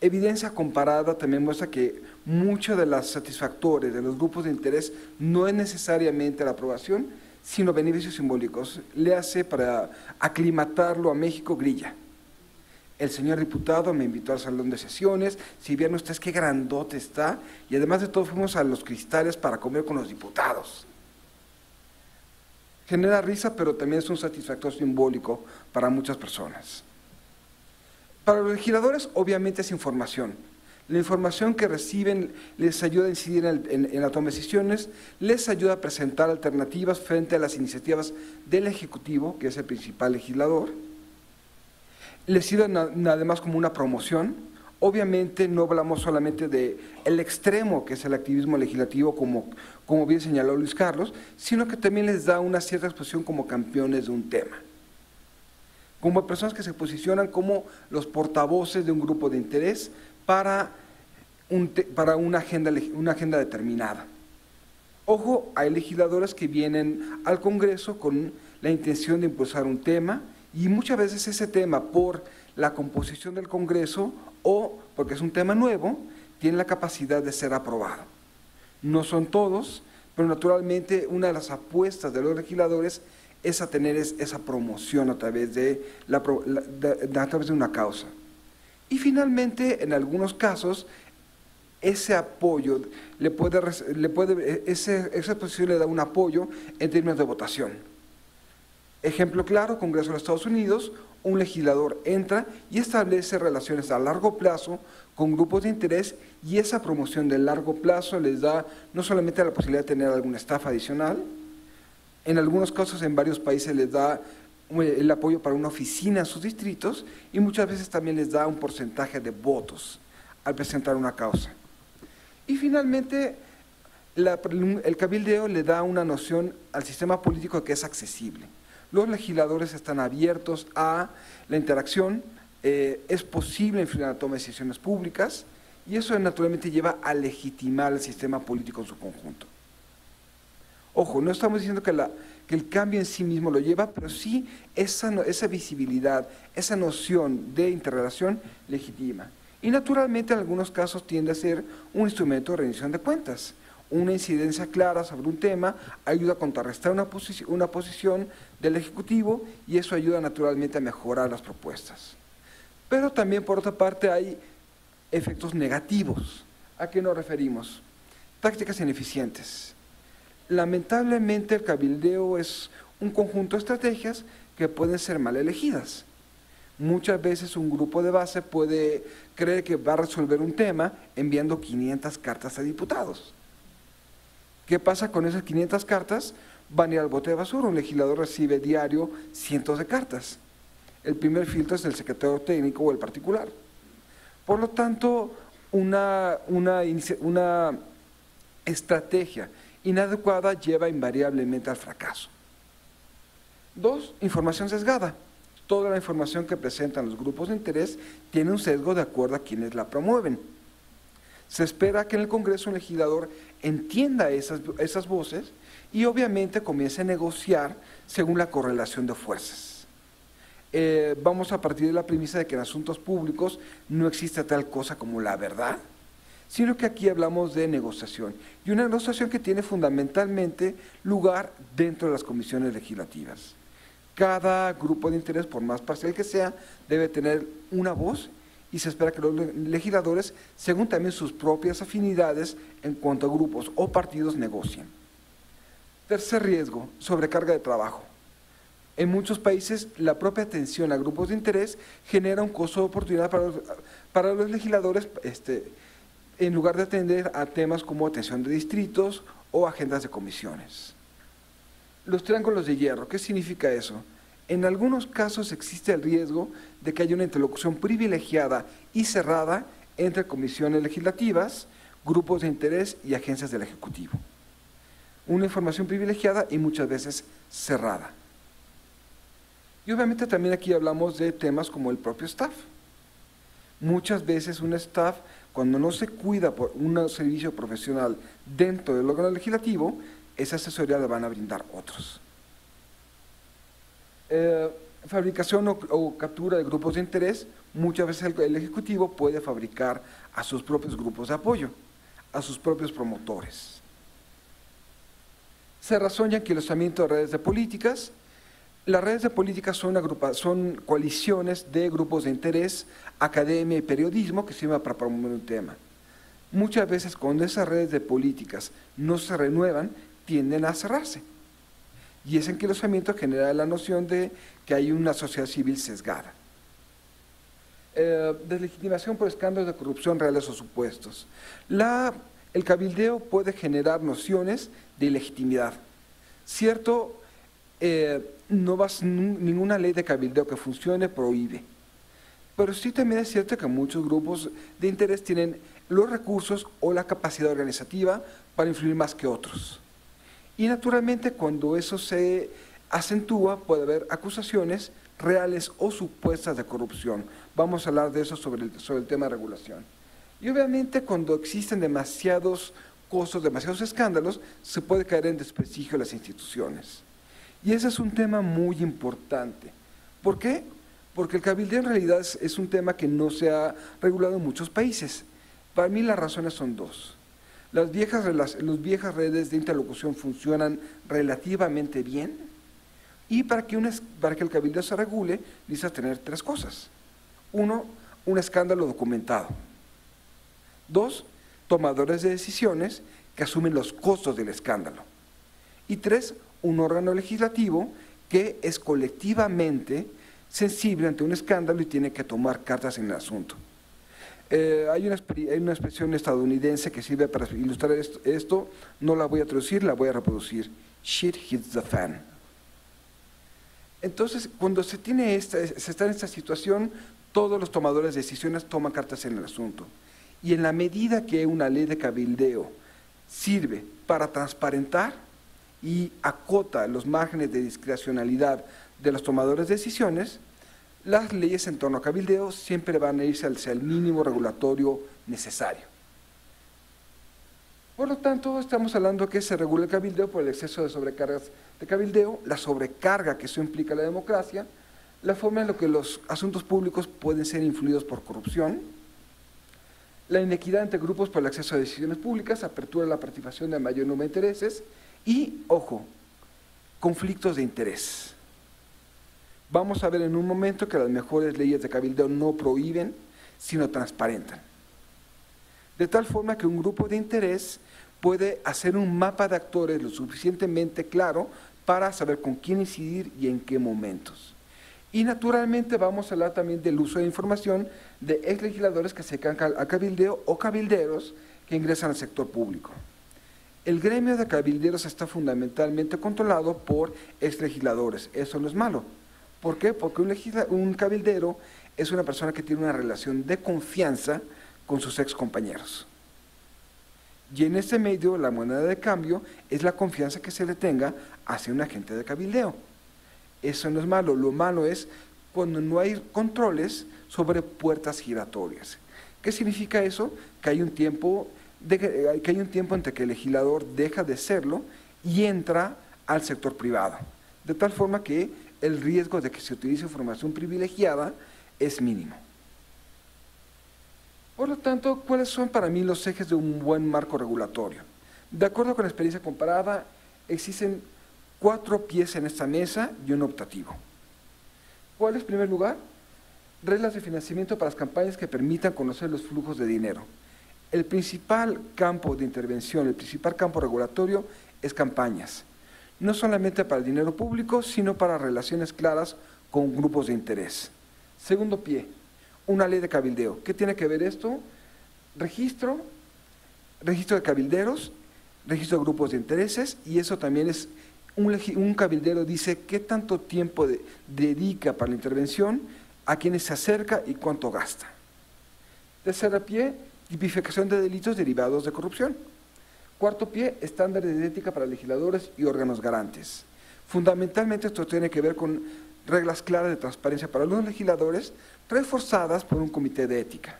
Evidencia comparada también muestra que muchos de los satisfactores de los grupos de interés no es necesariamente la aprobación, sino beneficios simbólicos. Le hace para aclimatarlo a México grilla. El señor diputado me invitó al salón de sesiones, si vieron ustedes qué grandote está, y además de todo fuimos a los cristales para comer con los diputados. Genera risa, pero también es un satisfactor simbólico para muchas personas. Para los legisladores, obviamente, es información. La información que reciben les ayuda a incidir en, la toma de decisiones, les ayuda a presentar alternativas frente a las iniciativas del Ejecutivo, que es el principal legislador. Les sirve además como una promoción. Obviamente no hablamos solamente del el extremo que es el activismo legislativo, como, como bien señaló Luis Carlos, sino que también les da una cierta exposición como campeones de un tema como personas que se posicionan como los portavoces de un grupo de interés para, para una, agenda, una agenda determinada. Ojo, hay legisladores que vienen al Congreso con la intención de impulsar un tema y muchas veces ese tema por la composición del Congreso o porque es un tema nuevo, tiene la capacidad de ser aprobado. No son todos, pero naturalmente una de las apuestas de los legisladores es a tener esa promoción a través de, la, a través de una causa. Y finalmente, en algunos casos, ese apoyo le puede, le puede ese, esa posición le da un apoyo en términos de votación. Ejemplo claro, Congreso de los Estados Unidos, un legislador entra y establece relaciones a largo plazo con grupos de interés y esa promoción de largo plazo les da no solamente la posibilidad de tener alguna estafa adicional, en algunos casos en varios países les da el apoyo para una oficina en sus distritos y muchas veces también les da un porcentaje de votos al presentar una causa. Y finalmente, el cabildeo le da una noción al sistema político que es accesible. Los legisladores están abiertos a la interacción, eh, es posible en la toma de decisiones públicas y eso naturalmente lleva a legitimar el sistema político en su conjunto. Ojo, no estamos diciendo que, el cambio en sí mismo lo lleva, pero sí esa, esa visibilidad, esa noción de interrelación legitima. Y naturalmente en algunos casos tiende a ser un instrumento de rendición de cuentas. Una incidencia clara sobre un tema ayuda a contrarrestar una, una posición del Ejecutivo y eso ayuda naturalmente a mejorar las propuestas. Pero también por otra parte hay efectos negativos. ¿A qué nos referimos? Tácticas ineficientes lamentablemente el cabildeo es un conjunto de estrategias que pueden ser mal elegidas. Muchas veces un grupo de base puede creer que va a resolver un tema enviando 500 cartas a diputados. ¿Qué pasa con esas 500 cartas? Van a ir al bote de basura. Un legislador recibe diario cientos de cartas. El primer filtro es el secretario técnico o el particular. Por lo tanto, una, una, una estrategia inadecuada lleva invariablemente al fracaso. Dos, información sesgada. Toda la información que presentan los grupos de interés tiene un sesgo de acuerdo a quienes la promueven. Se espera que en el Congreso un legislador entienda esas, esas voces y obviamente comience a negociar según la correlación de fuerzas. Eh, vamos a partir de la premisa de que en asuntos públicos no existe tal cosa como la verdad, sino que aquí hablamos de negociación. Y una negociación que tiene fundamentalmente lugar dentro de las comisiones legislativas. Cada grupo de interés, por más parcial que sea, debe tener una voz y se espera que los legisladores, según también sus propias afinidades en cuanto a grupos o partidos, negocien. Tercer riesgo, sobrecarga de trabajo. En muchos países, la propia atención a grupos de interés genera un costo de oportunidad para los, para los legisladores este, en lugar de atender a temas como atención de distritos o agendas de comisiones. Los triángulos de hierro, ¿qué significa eso? En algunos casos existe el riesgo de que haya una interlocución privilegiada y cerrada entre comisiones legislativas, grupos de interés y agencias del Ejecutivo. Una información privilegiada y muchas veces cerrada. Y obviamente también aquí hablamos de temas como el propio staff. Muchas veces un staff cuando no se cuida por un servicio profesional dentro del órgano legislativo, esa asesoría la van a brindar otros. Eh, fabricación o, captura de grupos de interés, muchas veces el, Ejecutivo puede fabricar a sus propios grupos de apoyo, a sus propios promotores. Se razona que el aquilosamiento de redes de políticas, las redes de política son, son coaliciones de grupos de interés, academia y periodismo que sirven para promover un tema. Muchas veces cuando esas redes de políticas no se renuevan, tienden a cerrarse. Y ese enquilosamiento genera la noción de que hay una sociedad civil sesgada. Eh, deslegitimación por escándalos de corrupción reales o supuestos. el cabildeo puede generar nociones de ilegitimidad. Cierto, eh, no va, ninguna ley de cabildeo que funcione prohíbe. Pero sí también es cierto que muchos grupos de interés tienen los recursos o la capacidad organizativa para influir más que otros. Y naturalmente cuando eso se acentúa puede haber acusaciones reales o supuestas de corrupción. Vamos a hablar de eso sobre el, sobre el tema de regulación. Y obviamente cuando existen demasiados costos, demasiados escándalos, se puede caer en desprestigio de las instituciones. Y ese es un tema muy importante. ¿Por qué? Porque el cabildeo en realidad es, un tema que no se ha regulado en muchos países. Para mí las razones son dos. Las viejas, las viejas redes de interlocución funcionan relativamente bien y para que, un es- para que el cabildeo se regule necesitas tener tres cosas. Uno, un escándalo documentado. Dos, tomadores de decisiones que asumen los costos del escándalo. Y tres, un órgano legislativo que es colectivamente sensible ante un escándalo y tiene que tomar cartas en el asunto. Eh, hay, una, expresión estadounidense que sirve para ilustrar esto, esto, no la voy a traducir, la voy a reproducir. Shit hits the fan. Entonces, cuando se, tiene esta, se está en esta situación, todos los tomadores de decisiones toman cartas en el asunto. Y en la medida que una ley de cabildeo sirve para transparentar y acota los márgenes de discrecionalidad de los tomadores de decisiones, las leyes en torno a cabildeo siempre van a irse hacia el mínimo regulatorio necesario. Por lo tanto, estamos hablando que se regula el cabildeo por el exceso de sobrecargas de cabildeo, la sobrecarga que eso implica la democracia, la forma en la que los asuntos públicos pueden ser influidos por corrupción, la inequidad entre grupos por el acceso a decisiones públicas, apertura a la participación de mayor número de intereses y, ojo, conflictos de interés. Vamos a ver en un momento que las mejores leyes de cabildeo no prohíben, sino transparentan. De tal forma que un grupo de interés puede hacer un mapa de actores lo suficientemente claro para saber con quién incidir y en qué momentos. Y naturalmente vamos a hablar también del uso de información de ex legisladores que se dedican a cabildeo o cabilderos que ingresan al sector público. El gremio de cabilderos está fundamentalmente controlado por ex legisladores. Eso no es malo. ¿Por qué? Porque un, un cabildero es una persona que tiene una relación de confianza con sus ex compañeros. Y en este medio la moneda de cambio es la confianza que se le tenga hacia un agente de cabildeo. Eso no es malo, lo malo es cuando no hay controles sobre puertas giratorias. ¿Qué significa eso? Que hay un tiempo, de que, que hay un tiempo entre que el legislador deja de serlo y entra al sector privado. De tal forma que el riesgo de que se utilice información privilegiada es mínimo. Por lo tanto, ¿cuáles son para mí los ejes de un buen marco regulatorio? De acuerdo con la experiencia comparada, existen cuatro pies en esta mesa y un optativo. ¿Cuál es, en primer lugar? Reglas de financiamiento para las campañas que permitan conocer los flujos de dinero. El principal campo de intervención, el principal campo regulatorio es campañas. No solamente para el dinero público, sino para relaciones claras con grupos de interés. Segundo pie, una ley de cabildeo. ¿Qué tiene que ver esto? Registro, registro de cabilderos, registro de grupos de intereses, y eso también es, un, cabildero dice qué tanto tiempo de- dedica para la intervención, a quienes se acerca y cuánto gasta. Tercer pie, tipificación de delitos derivados de corrupción. Cuarto pie, estándares de ética para legisladores y órganos garantes. Fundamentalmente esto tiene que ver con reglas claras de transparencia para los legisladores, reforzadas por un comité de ética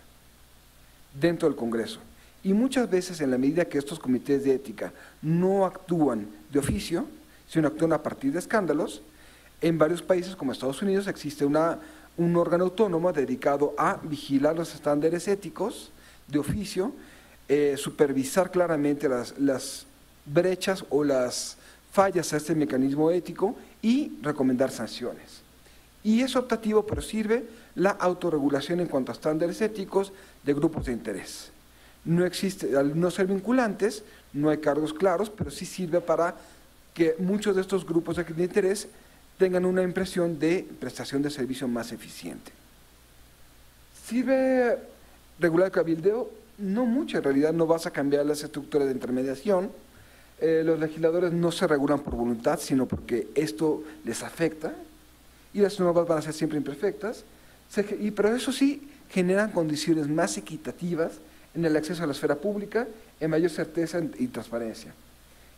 dentro del Congreso. Y muchas veces en la medida que estos comités de ética no actúan de oficio, sino actúan a partir de escándalos, en varios países como Estados Unidos existe una, un órgano autónomo dedicado a vigilar los estándares éticos de oficio, eh, supervisar claramente las, las brechas o las fallas a este mecanismo ético y recomendar sanciones. Y es optativo, pero sirve la autorregulación en cuanto a estándares éticos de grupos de interés. No existe, al no ser vinculantes, no hay cargos claros, pero sí sirve para que muchos de estos grupos de interés tengan una impresión de prestación de servicio más eficiente. ¿Sirve regular cabildeo? No mucho, en realidad no vas a cambiar las estructuras de intermediación. Eh, los legisladores no se regulan por voluntad, sino porque esto les afecta y las normas van a ser siempre imperfectas, y, pero eso sí generan condiciones más equitativas en el acceso a la esfera pública, en mayor certeza y transparencia.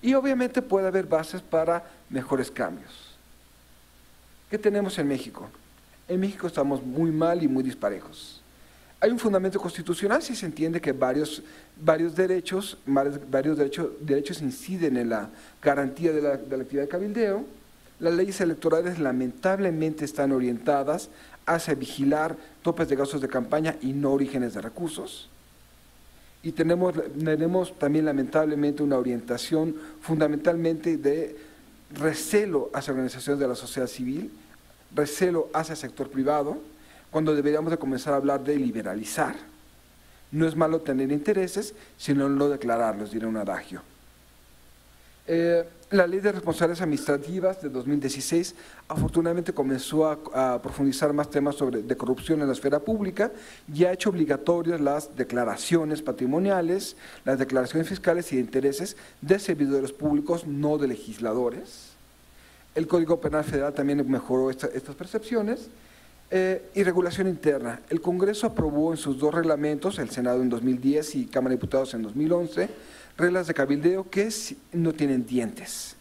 Y obviamente puede haber bases para mejores cambios. ¿Qué tenemos en México? En México estamos muy mal y muy disparejos. Hay un fundamento constitucional si se entiende que varios, varios derechos, varios derechos, derechos inciden en la garantía de la, de la actividad de cabildeo, Las leyes electorales lamentablemente están orientadas hacia vigilar topes de gastos de campaña y no orígenes de recursos. Y tenemos, tenemos también lamentablemente una orientación fundamentalmente de recelo hacia organizaciones de la sociedad civil, recelo hacia el sector privado, cuando deberíamos de comenzar a hablar de liberalizar. No es malo tener intereses, sino no declararlos, diré un adagio. Eh, la ley de responsabilidades administrativas de 2016 afortunadamente comenzó a, profundizar más temas sobre, de corrupción en la esfera pública y ha hecho obligatorias las declaraciones patrimoniales, las declaraciones fiscales y de intereses de servidores públicos, no de legisladores. El Código Penal Federal también mejoró estas percepciones. Eh, y regulación interna. El Congreso aprobó en sus dos reglamentos, el Senado en 2010 y Cámara de Diputados en 2011, reglas de cabildeo que no tienen dientes.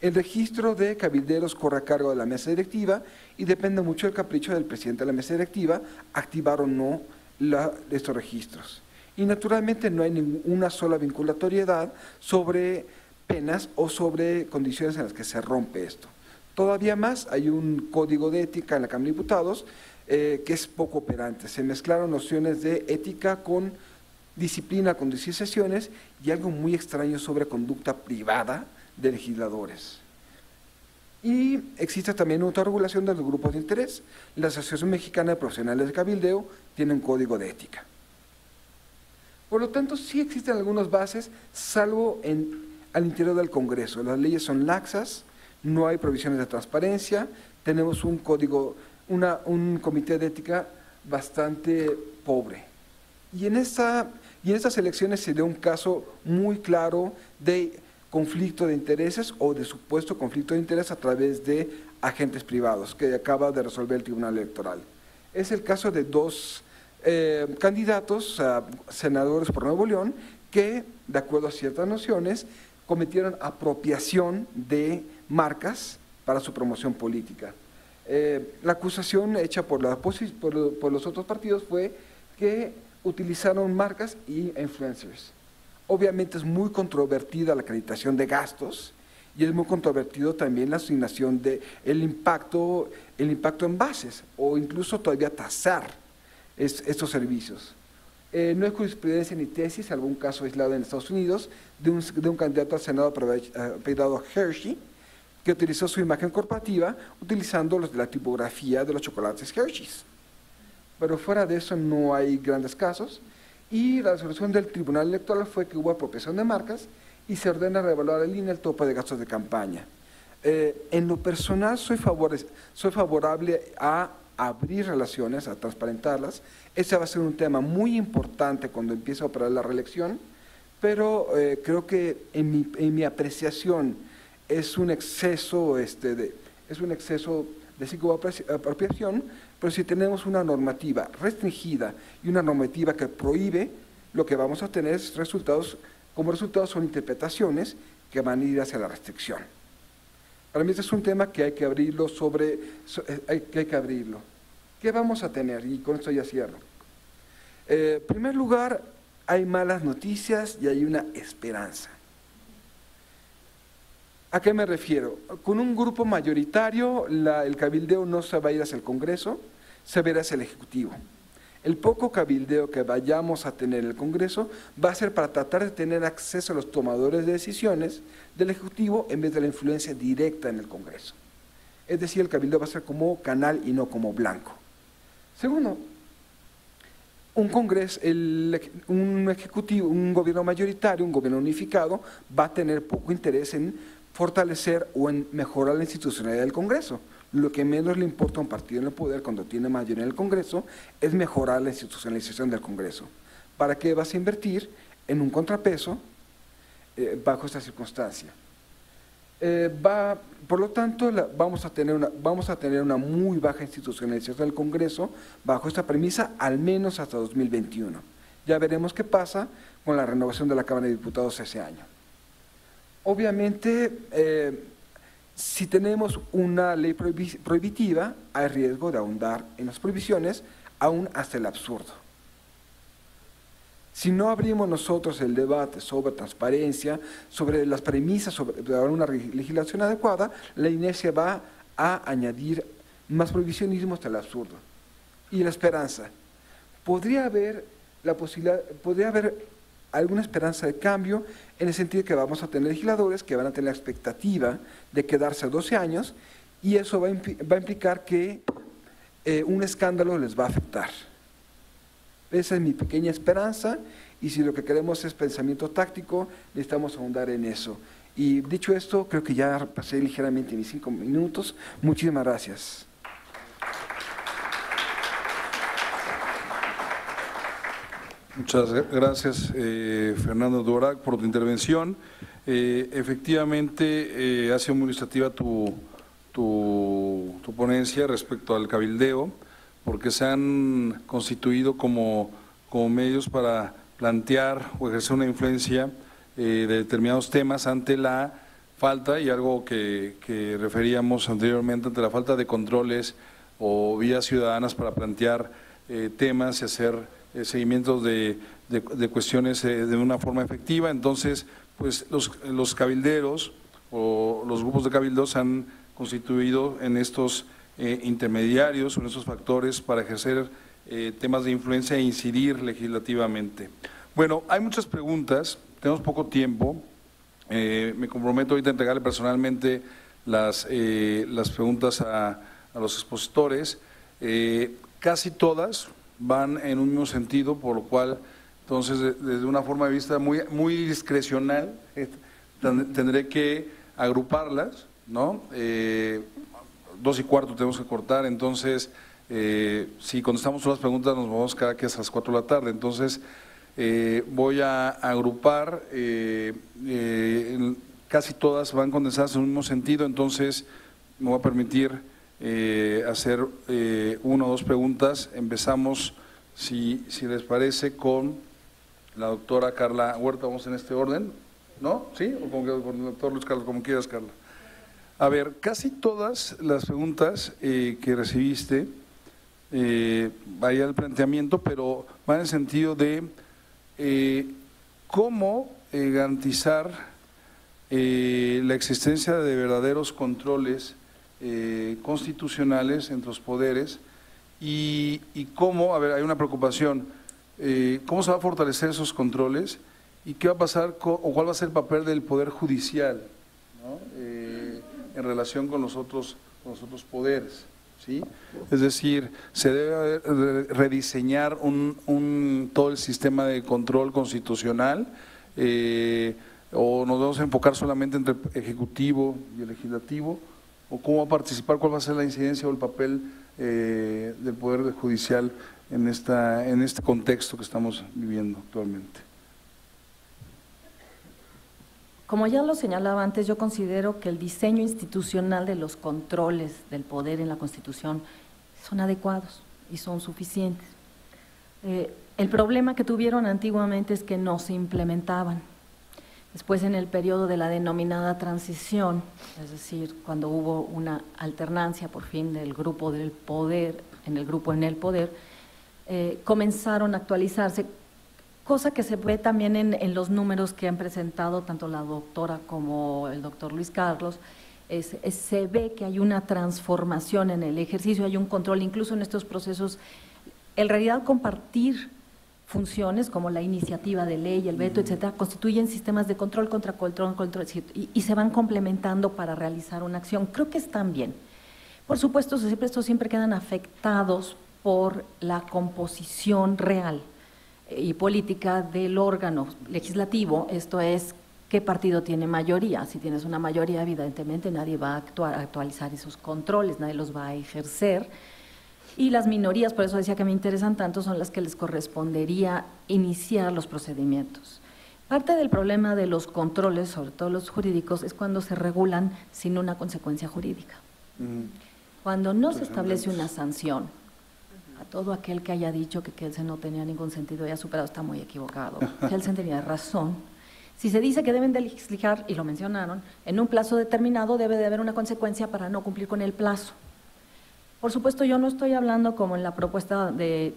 El registro de cabilderos corre a cargo de la mesa directiva y depende mucho del capricho del presidente de la mesa directiva activar o no estos registros. Y naturalmente no hay ninguna sola vinculatoriedad sobre penas o sobre condiciones en las que se rompe esto. Todavía más, hay un código de ética en la Cámara de Diputados eh, que es poco operante. Se mezclaron nociones de ética con disciplina con sesiones y algo muy extraño sobre conducta privada de legisladores. Y existe también otra regulación de los grupos de interés. La Asociación Mexicana de Profesionales de Cabildeo tiene un código de ética. Por lo tanto, sí existen algunas bases, salvo al interior del Congreso. Las leyes son laxas, no hay provisiones de transparencia, tenemos un código, un comité de ética bastante pobre. Y en esta y en estas elecciones se dio un caso muy claro de conflicto de intereses o de supuesto conflicto de interés a través de agentes privados que acaba de resolver el Tribunal Electoral. Es el caso de dos eh, candidatos, senadores por Nuevo León, que, de acuerdo a ciertas nociones, cometieron apropiación de marcas para su promoción política. Eh, la acusación hecha por, la, por los otros partidos fue que utilizaron marcas y influencers. Obviamente es muy controvertida la acreditación de gastos y es muy controvertido también la asignación de el impacto, el impacto en bases o incluso todavía tasar estos servicios. Eh, no hay jurisprudencia ni tesis, un caso aislado en Estados Unidos, de un, de un candidato al Senado apellidado Hershey, que utilizó su imagen corporativa utilizando los de la tipografía de los chocolates Hershey's pero fuera de eso no hay grandes casos. Y la resolución del Tribunal Electoral fue que hubo apropiación de marcas y se ordena reevaluar en línea el tope de gastos de campaña. Eh, en lo personal soy, soy favorable a abrir relaciones, a transparentarlas. Ese va a ser un tema muy importante cuando empiece a operar la reelección, pero eh, creo que en mi, en mi, apreciación es un exceso, este, de, es un exceso de psicoapropiación pero si tenemos una normativa restringida y una normativa que prohíbe, lo que vamos a tener es resultados, como resultados son interpretaciones que van a ir hacia la restricción. Para mí este es un tema que hay que abrirlo sobre, eh, que hay que abrirlo. ¿Qué vamos a tener? Y con esto ya cierro. Eh, en primer lugar, hay malas noticias y hay una esperanza. ¿A qué me refiero? Con un grupo mayoritario, el cabildeo no se va a ir hacia el Congreso, se verá hacia el Ejecutivo. El poco cabildeo que vayamos a tener en el Congreso va a ser para tratar de tener acceso a los tomadores de decisiones del Ejecutivo en vez de la influencia directa en el Congreso. Es decir, el cabildeo va a ser como canal y no como blanco. Segundo, un Congreso, un Ejecutivo, un gobierno mayoritario, un gobierno unificado, va a tener poco interés en fortalecer o en mejorar la institucionalidad del Congreso. Lo que menos le importa a un partido en el poder cuando tiene mayoría en el Congreso es mejorar la institucionalización del Congreso. ¿Para qué vas a invertir en un contrapeso eh, bajo esta circunstancia? Eh, va, por lo tanto, vamos, a tener una, vamos a tener una muy baja institucionalización del Congreso bajo esta premisa, al menos hasta 2021. Ya veremos qué pasa con la renovación de la Cámara de Diputados ese año. Obviamente, eh, si tenemos una ley prohibitiva, hay riesgo de ahondar en las prohibiciones, aún hasta el absurdo. Si no abrimos nosotros el debate sobre transparencia, sobre las premisas sobre una legislación adecuada, la inercia va a añadir más provisionismo hasta el absurdo. Y la esperanza. Podría haber la posibilidad, podría haber alguna esperanza de cambio en el sentido que vamos a tener legisladores que van a tener la expectativa de quedarse 12 años y eso va a, implicar que eh, un escándalo les va a afectar. Esa es mi pequeña esperanza y si lo que queremos es pensamiento táctico, necesitamos ahondar en eso. Y dicho esto, creo que ya pasé ligeramente mis cinco minutos. Muchísimas gracias. Muchas gracias, eh, Fernando Dorac, por tu intervención. Eh, efectivamente, eh, ha sido muy ilustrativa tu, tu, ponencia respecto al cabildeo, porque se han constituido como, como medios para plantear o ejercer una influencia de determinados temas ante la falta, y algo que, que referíamos anteriormente, ante la falta de controles o vías ciudadanas para plantear temas y hacer eh, seguimientos de, de, cuestiones eh, de una forma efectiva. Entonces, pues los, los cabilderos o los grupos de cabildos han constituido en estos eh, intermediarios en estos factores para ejercer temas de influencia e incidir legislativamente. Bueno, hay muchas preguntas, tenemos poco tiempo. me comprometo ahorita a entregarle personalmente las, las preguntas a, a los expositores. casi todas, van en un mismo sentido, por lo cual, entonces, desde una forma de vista muy, muy discrecional, eh, tendré que agruparlas, ¿no? Eh, dos y cuarto tenemos que cortar, entonces, eh, si contestamos todas las preguntas nos vamos cada que es a las cuatro de la tarde, entonces voy a agrupar, casi todas van condensadas en un mismo sentido, entonces me voy a permitir eh, hacer eh, una o dos preguntas. Empezamos, si, si les parece, con la doctora Carla Huerta. Vamos en este orden, ¿no? ¿Sí? O con, el doctor Luis Carlos, como quieras, Carla. A ver, casi todas las preguntas eh, que recibiste, vaya el planteamiento, pero van en el sentido de cómo garantizar la existencia de verdaderos controles eh, constitucionales entre los poderes y, cómo, a ver, hay una preocupación, eh, cómo se va a fortalecer esos controles y qué va a pasar o cuál va a ser el papel del Poder Judicial eh, en relación con los otros, con los otros poderes. ¿Sí? Es decir, se debe rediseñar un, un, todo el sistema de control constitucional o nos vamos a enfocar solamente entre Ejecutivo y Legislativo o cómo va a participar, cuál va a ser la incidencia o el papel eh, del Poder Judicial en, esta, en este contexto que estamos viviendo actualmente. Como ya lo señalaba antes, yo considero que el diseño institucional de los controles del poder en la Constitución son adecuados y son suficientes. Eh, el problema que tuvieron antiguamente es que no se implementaban Después en el periodo de la denominada transición, es decir, cuando hubo una alternancia por fin del grupo del poder, en el grupo en el poder, eh, comenzaron a actualizarse, cosa que se ve también en, los números que han presentado tanto la doctora como el doctor Luis Carlos, se ve que hay una transformación en el ejercicio, hay un control, incluso en estos procesos, en realidad compartir funciones como la iniciativa de ley, el veto, etcétera, constituyen sistemas de control contra control, control y, se van complementando para realizar una acción. Creo que están bien. Por supuesto, siempre, estos siempre quedan afectados por la composición real eh, y política del órgano legislativo, esto es qué partido tiene mayoría. Si tienes una mayoría, evidentemente nadie va a actuar, a actualizar esos controles, nadie los va a ejercer y las minorías, por eso decía que me interesan tanto, son las que les correspondería iniciar los procedimientos. Parte del problema de los controles, sobre todo los jurídicos, es cuando se regulan sin una consecuencia jurídica. Cuando no se establece una sanción, a todo aquel que haya dicho que Kelsen no tenía ningún sentido y ha superado está muy equivocado. Kelsen tenía razón. Si se dice que deben de legislar, y lo mencionaron, en un plazo determinado debe de haber una consecuencia para no cumplir con el plazo. Por supuesto, yo no estoy hablando como en la propuesta de,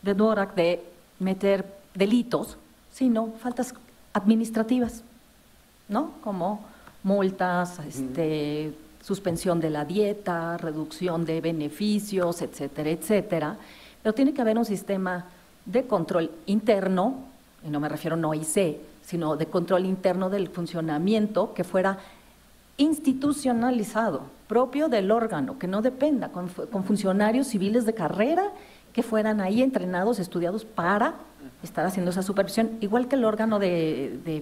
de Dorak de meter delitos, sino faltas administrativas, ¿no? Como multas, este, suspensión de la dieta, reducción de beneficios, etcétera, etcétera. Pero tiene que haber un sistema de control interno, y no me refiero no IC, sino de control interno del funcionamiento que fuera institucionalizado, propio del órgano, que no dependa, con, funcionarios civiles de carrera que fueran ahí entrenados, estudiados para estar haciendo esa supervisión, igual que el órgano de, de,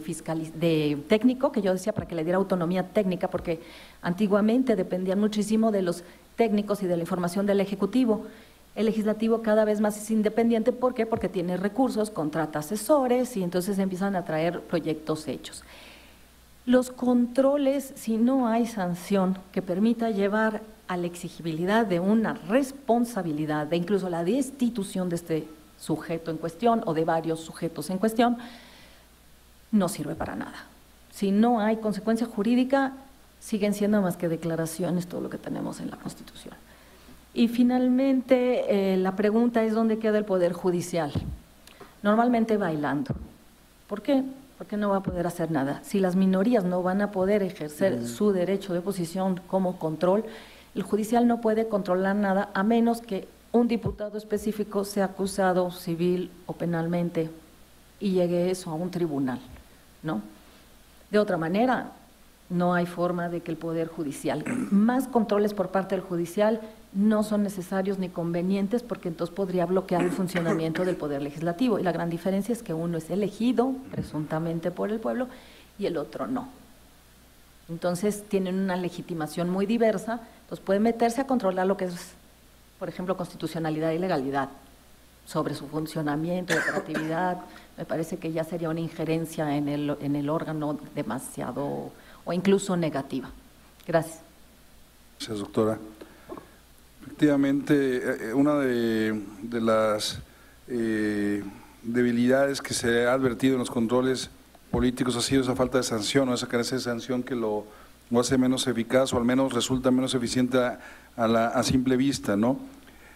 de técnico, que yo decía para que le diera autonomía técnica, porque antiguamente dependían muchísimo de los técnicos y de la información del Ejecutivo. El legislativo cada vez más es independiente, ¿por qué? Porque tiene recursos, contrata asesores y entonces empiezan a traer proyectos hechos. Los controles, si no hay sanción que permita llevar a la exigibilidad de una responsabilidad, de incluso la destitución de este sujeto en cuestión o de varios sujetos en cuestión, no sirve para nada. Si no hay consecuencia jurídica, siguen siendo más que declaraciones todo lo que tenemos en la Constitución. Y finalmente, eh, la pregunta es dónde queda el Poder Judicial. Normalmente bailando. ¿Por qué? Porque no va a poder hacer nada. Si las minorías no van a poder ejercer su derecho de oposición como control, el judicial no puede controlar nada a menos que un diputado específico sea acusado civil o penalmente y llegue eso a un tribunal, ¿no? De otra manera, no hay forma de que el Poder Judicial, más controles por parte del Judicial no son necesarios ni convenientes porque entonces podría bloquear el funcionamiento del Poder Legislativo. Y la gran diferencia es que uno es elegido presuntamente por el pueblo y el otro no. Entonces tienen una legitimación muy diversa, entonces pueden meterse a controlar lo que es por ejemplo, constitucionalidad y legalidad sobre su funcionamiento operatividad, me parece que ya sería una injerencia en el, en el órgano demasiado o incluso negativa. Gracias. Gracias, doctora. Efectivamente, eh, eh, una de, las eh, debilidades que se ha advertido en los controles políticos ha sido esa falta de sanción o esa carencia de sanción que lo, hace menos eficaz o al menos resulta menos eficiente a, la, a simple vista, ¿no?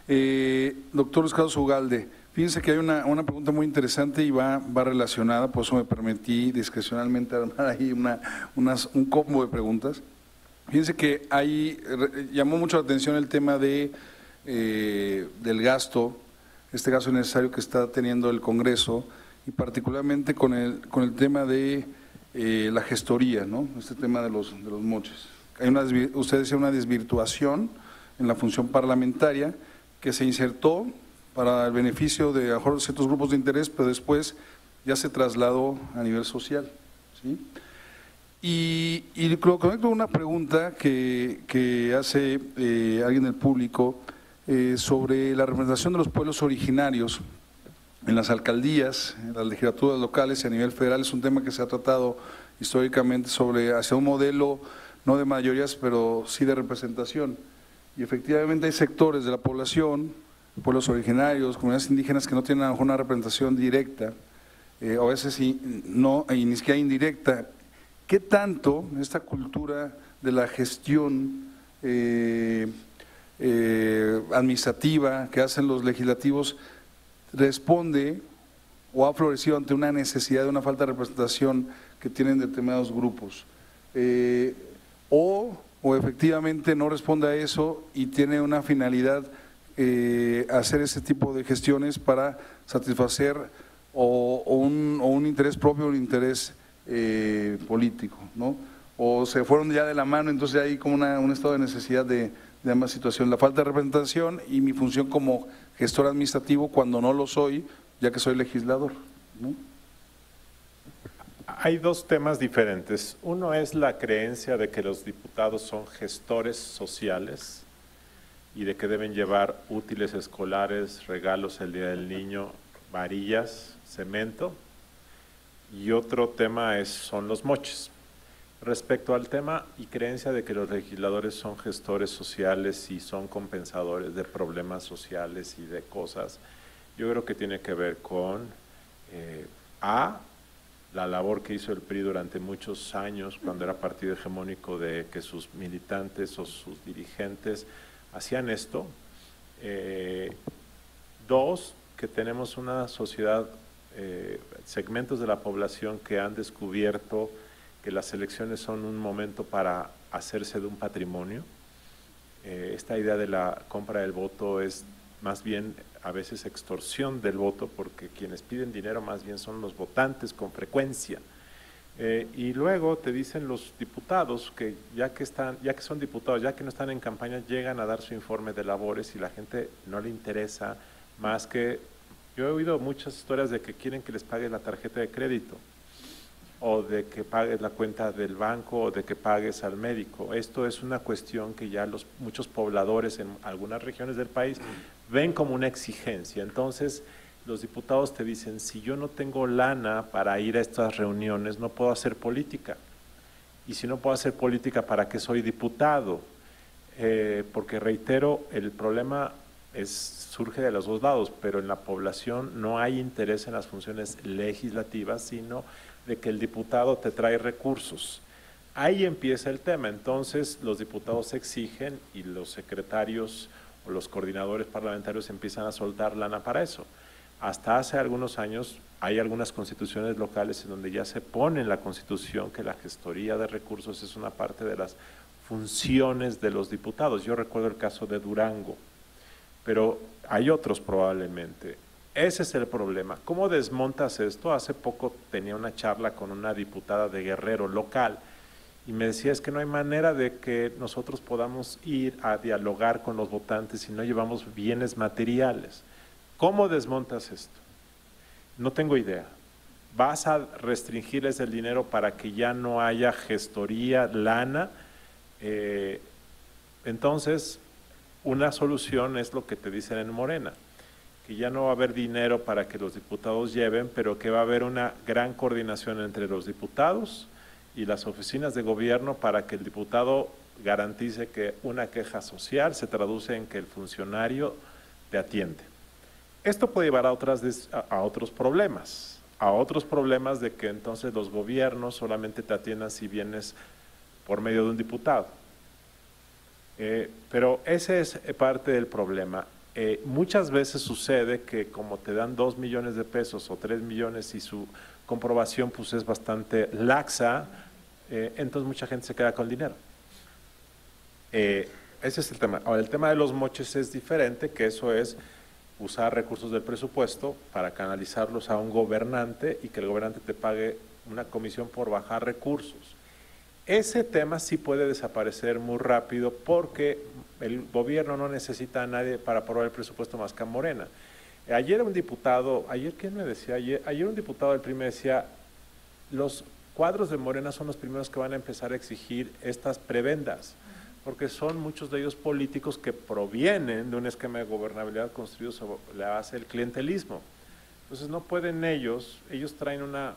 Eh, doctor Carlos Ugalde, fíjense que hay una, una, pregunta muy interesante y va, va relacionada, por eso me permití discrecionalmente armar ahí una, unas, un combo de preguntas. Fíjense que ahí llamó mucho la atención el tema de, eh, del gasto, este gasto necesario que está teniendo el Congreso y particularmente con el, con el tema de eh, la gestoría, ¿no? este tema de los, de los moches. Hay una, usted decía una desvirtuación en la función parlamentaria que se insertó para el beneficio de a ciertos grupos de interés, pero después ya se trasladó a nivel social. ¿sí? Y, conecto una pregunta que, que hace eh, alguien del público eh, sobre la representación de los pueblos originarios en las alcaldías, en las legislaturas locales y a nivel federal. Es un tema que se ha tratado históricamente sobre hacia un modelo no de mayorías, pero sí de representación. Y efectivamente hay sectores de la población, pueblos originarios, comunidades indígenas que no tienen una representación directa, eh, o a veces no, y ni siquiera indirecta. ¿Qué tanto esta cultura de la gestión eh, eh, administrativa que hacen los legislativos responde o ha florecido ante una necesidad de una falta de representación que tienen determinados grupos? o o efectivamente no responde a eso y tiene una finalidad eh, hacer ese tipo de gestiones para satisfacer o, un, interés propio o un interés eh, político, ¿no? O se fueron ya de la mano, entonces hay como un estado de necesidad de, de ambas situaciones. La falta de representación y mi función como gestor administrativo cuando no lo soy, ya que soy legislador, ¿no? Hay dos temas diferentes. Uno es la creencia de que los diputados son gestores sociales y de que deben llevar útiles escolares, regalos el Día del Niño, varillas, cemento. Y otro tema es, son los moches. Respecto al tema y creencia de que los legisladores son gestores sociales y son compensadores de problemas sociales y de cosas, yo creo que tiene que ver con eh, A, la labor que hizo el PRI durante muchos años, cuando era partido hegemónico, de que sus militantes o sus dirigentes hacían esto. Eh, dos, que tenemos una sociedad eh, segmentos de la población que han descubierto que las elecciones son un momento para hacerse de un patrimonio. Eh, esta idea de la compra del voto es más bien a veces extorsión del voto porque quienes piden dinero más bien son los votantes con frecuencia. Eh, y luego te dicen los diputados que ya que están, ya que son diputados, ya que no están en campaña, llegan a dar su informe de labores y la gente no le interesa más que yo he oído muchas historias de que quieren que les pague la tarjeta de crédito o de que pagues la cuenta del banco o de que pagues al médico. Esto es una cuestión que ya los muchos pobladores en algunas regiones del país ven como una exigencia. Entonces, los diputados te dicen, si yo no tengo lana para ir a estas reuniones, no puedo hacer política. Y si no puedo hacer política, ¿para qué soy diputado? Eh, porque reitero, el problema es, surge de los dos lados, pero en la población no hay interés en las funciones legislativas, sino de que el diputado te trae recursos. Ahí empieza el tema. Entonces los diputados exigen y los secretarios o los coordinadores parlamentarios empiezan a soltar lana para eso. Hasta hace algunos años hay algunas constituciones locales en donde ya se pone en la constitución que la gestoría de recursos es una parte de las funciones de los diputados. Yo recuerdo el caso de Durango, pero hay otros probablemente. Ese es el problema. ¿Cómo desmontas esto? Hace poco tenía una charla con una diputada de Guerrero local y me decía es que no hay manera de que nosotros podamos ir a dialogar con los votantes si no llevamos bienes materiales. ¿Cómo desmontas esto? No tengo idea. ¿Vas a restringirles el dinero para que ya no haya gestoría, lana? Eh, entonces, una solución es lo que te dicen en Morena, que ya no va a haber dinero para que los diputados lleven, pero que va a haber una gran coordinación entre los diputados y las oficinas de gobierno para que el diputado garantice que una queja social se traduce en que el funcionario te atiende. Esto puede llevar a, otras, a otros problemas, a otros problemas de que entonces los gobiernos solamente te atiendan si vienes por medio de un diputado. Eh, pero ese es parte del problema. Eh, muchas veces sucede que como te dan dos millones de pesos o tres millones y su comprobación pues es bastante laxa, eh, entonces mucha gente se queda con el dinero. ese es el tema. Ahora, el tema de los moches es diferente, que eso es usar recursos del presupuesto para canalizarlos a un gobernante y que el gobernante te pague una comisión por bajar recursos. Ese tema sí puede desaparecer muy rápido porque el gobierno no necesita a nadie para aprobar el presupuesto más que a Morena. Ayer un diputado, ayer quién me decía, ayer, un diputado del PRI me decía, los cuadros de Morena son los primeros que van a empezar a exigir estas prebendas porque son muchos de ellos políticos que provienen de un esquema de gobernabilidad construido sobre la base del clientelismo. Entonces no pueden ellos, ellos traen una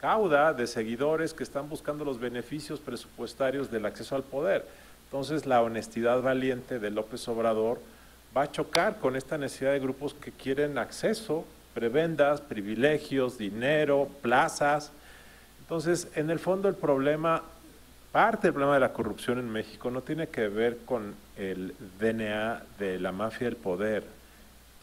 cauda de seguidores que están buscando los beneficios presupuestarios del acceso al poder. Entonces la honestidad valiente de López Obrador va a chocar con esta necesidad de grupos que quieren acceso, prebendas, privilegios, dinero, plazas. Entonces, en el fondo el problema Parte del problema de la corrupción en México no tiene que ver con el DNA de la mafia del poder,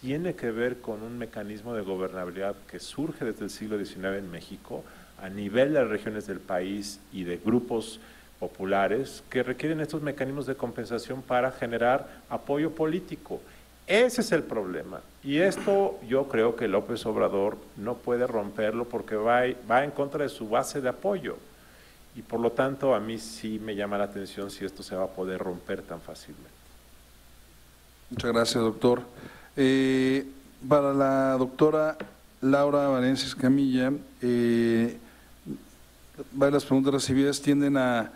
tiene que ver con un mecanismo de gobernabilidad que surge desde el siglo XIX en México a nivel de regiones del país y de grupos populares que requieren estos mecanismos de compensación para generar apoyo político. Ese es el problema. Y esto yo creo que López Obrador no puede romperlo porque va, va en contra de su base de apoyo. Y por lo tanto, a mí sí me llama la atención si esto se va a poder romper tan fácilmente. Muchas gracias, doctor. Eh, para la doctora Laura Valencia Escamilla, eh, varias preguntas recibidas tienden a,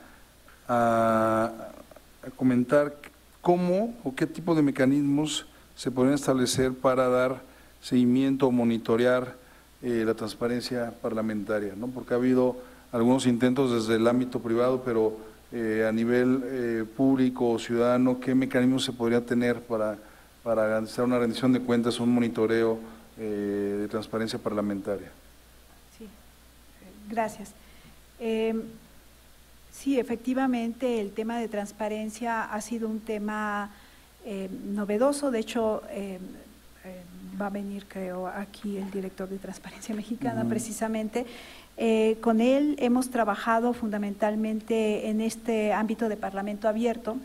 a, comentar cómo o qué tipo de mecanismos se pueden establecer para dar seguimiento o monitorear eh, la transparencia parlamentaria, ¿no? porque ha habido algunos intentos desde el ámbito privado, pero eh, a nivel eh, público o ciudadano, ¿qué mecanismos se podría tener para, para garantizar una rendición de cuentas, un monitoreo de transparencia parlamentaria? Sí, gracias. Em, sí, efectivamente, el tema de transparencia ha sido un tema em, novedoso. De hecho, em, va a venir, creo, aquí el director de Transparencia Mexicana, precisamente. Eh, con él hemos trabajado fundamentalmente en este ámbito de Parlamento abierto.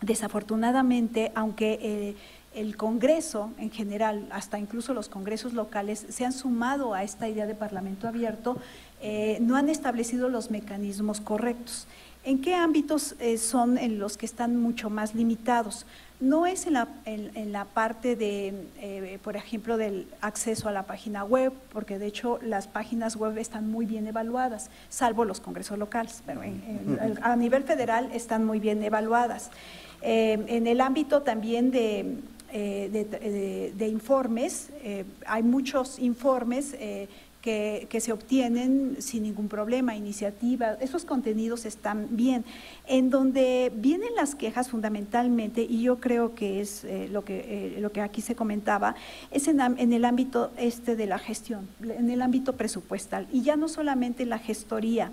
Desafortunadamente, aunque eh, el Congreso en general, hasta incluso los congresos locales, se han sumado a esta idea de Parlamento abierto, eh, no han establecido los mecanismos correctos. ¿En qué ámbitos son en los que están mucho más limitados? No es en la, en, la parte de, eh, por ejemplo, del acceso a la página web, porque de hecho las páginas web están muy bien evaluadas, salvo los congresos locales, pero a nivel federal están muy bien evaluadas. Eh, en el ámbito también de, eh, de, informes, hay muchos informes que, se obtienen sin ningún problema, iniciativas, esos contenidos están bien. En donde vienen las quejas fundamentalmente, y yo creo que es eh, lo, que, eh, lo que aquí se comentaba, es en, el ámbito este de la gestión, en el ámbito presupuestal, y ya no solamente la gestoría,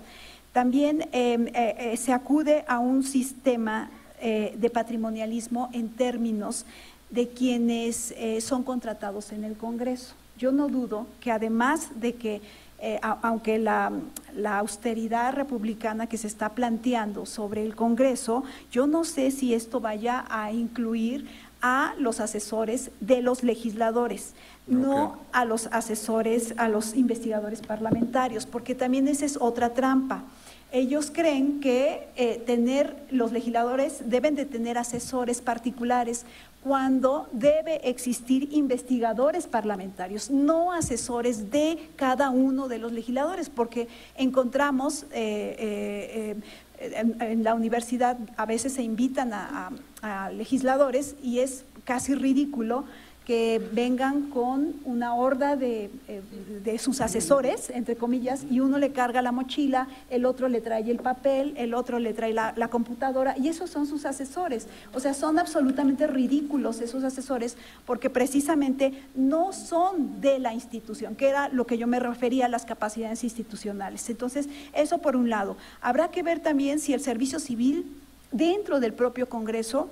también em, eh, se acude a un sistema de patrimonialismo en términos de quienes son contratados en el Congreso yo no dudo que además de que, eh, aunque la, austeridad republicana que se está planteando sobre el Congreso, yo no sé si esto vaya a incluir a los asesores de los legisladores, no a los asesores, a los investigadores parlamentarios, porque también esa es otra trampa. Ellos creen que eh, tener los legisladores deben de tener asesores particulares cuando debe existir investigadores parlamentarios, no asesores de cada uno de los legisladores, porque encontramos eh, eh, en, la universidad a veces se invitan a legisladores y es casi ridículo que vengan con una horda de, eh, de, sus asesores, entre comillas, y uno le carga la mochila, el otro le trae el papel, el otro le trae la, la, computadora, y esos son sus asesores. O sea, son absolutamente ridículos esos asesores porque precisamente no son de la institución, que era lo que yo me refería a las capacidades institucionales. Entonces, eso por un lado. Habrá que ver también si el servicio civil dentro del propio Congreso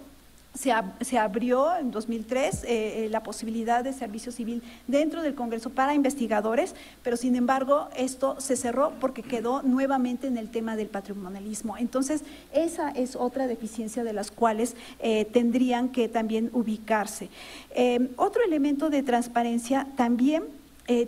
se, abrió en 2003 eh, eh, la posibilidad de servicio civil dentro del Congreso para investigadores, pero sin embargo esto se cerró porque quedó nuevamente en el tema del patrimonialismo. Entonces, esa es otra deficiencia de las cuales eh, tendrían que también ubicarse. otro elemento de transparencia también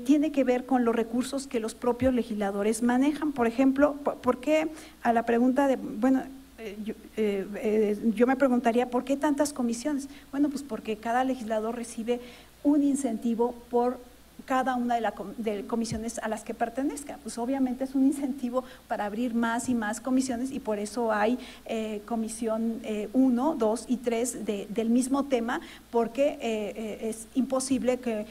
tiene que ver con los recursos que los propios legisladores manejan. Por ejemplo, ¿por qué a la pregunta de, bueno, eh, eh, eh, yo, me preguntaría, ¿por qué tantas comisiones? Bueno, pues porque cada legislador recibe un incentivo por cada una de las comisiones a las que pertenezca. Pues obviamente es un incentivo para abrir más y más comisiones y por eso hay comisión 1, 2 y 3 del mismo tema, porque es imposible que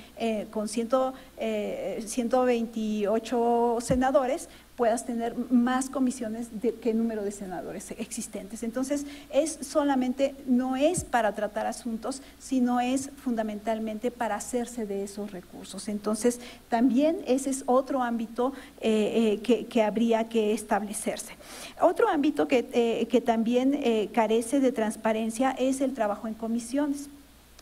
con 128 senadores puedas tener más comisiones que número de senadores existentes. Entonces, es solamente, no es para tratar asuntos, sino es fundamentalmente para hacerse de esos recursos. Entonces, también ese es otro ámbito eh, eh, que, habría que establecerse. Otro ámbito que, eh, que también carece de transparencia es el trabajo en comisiones.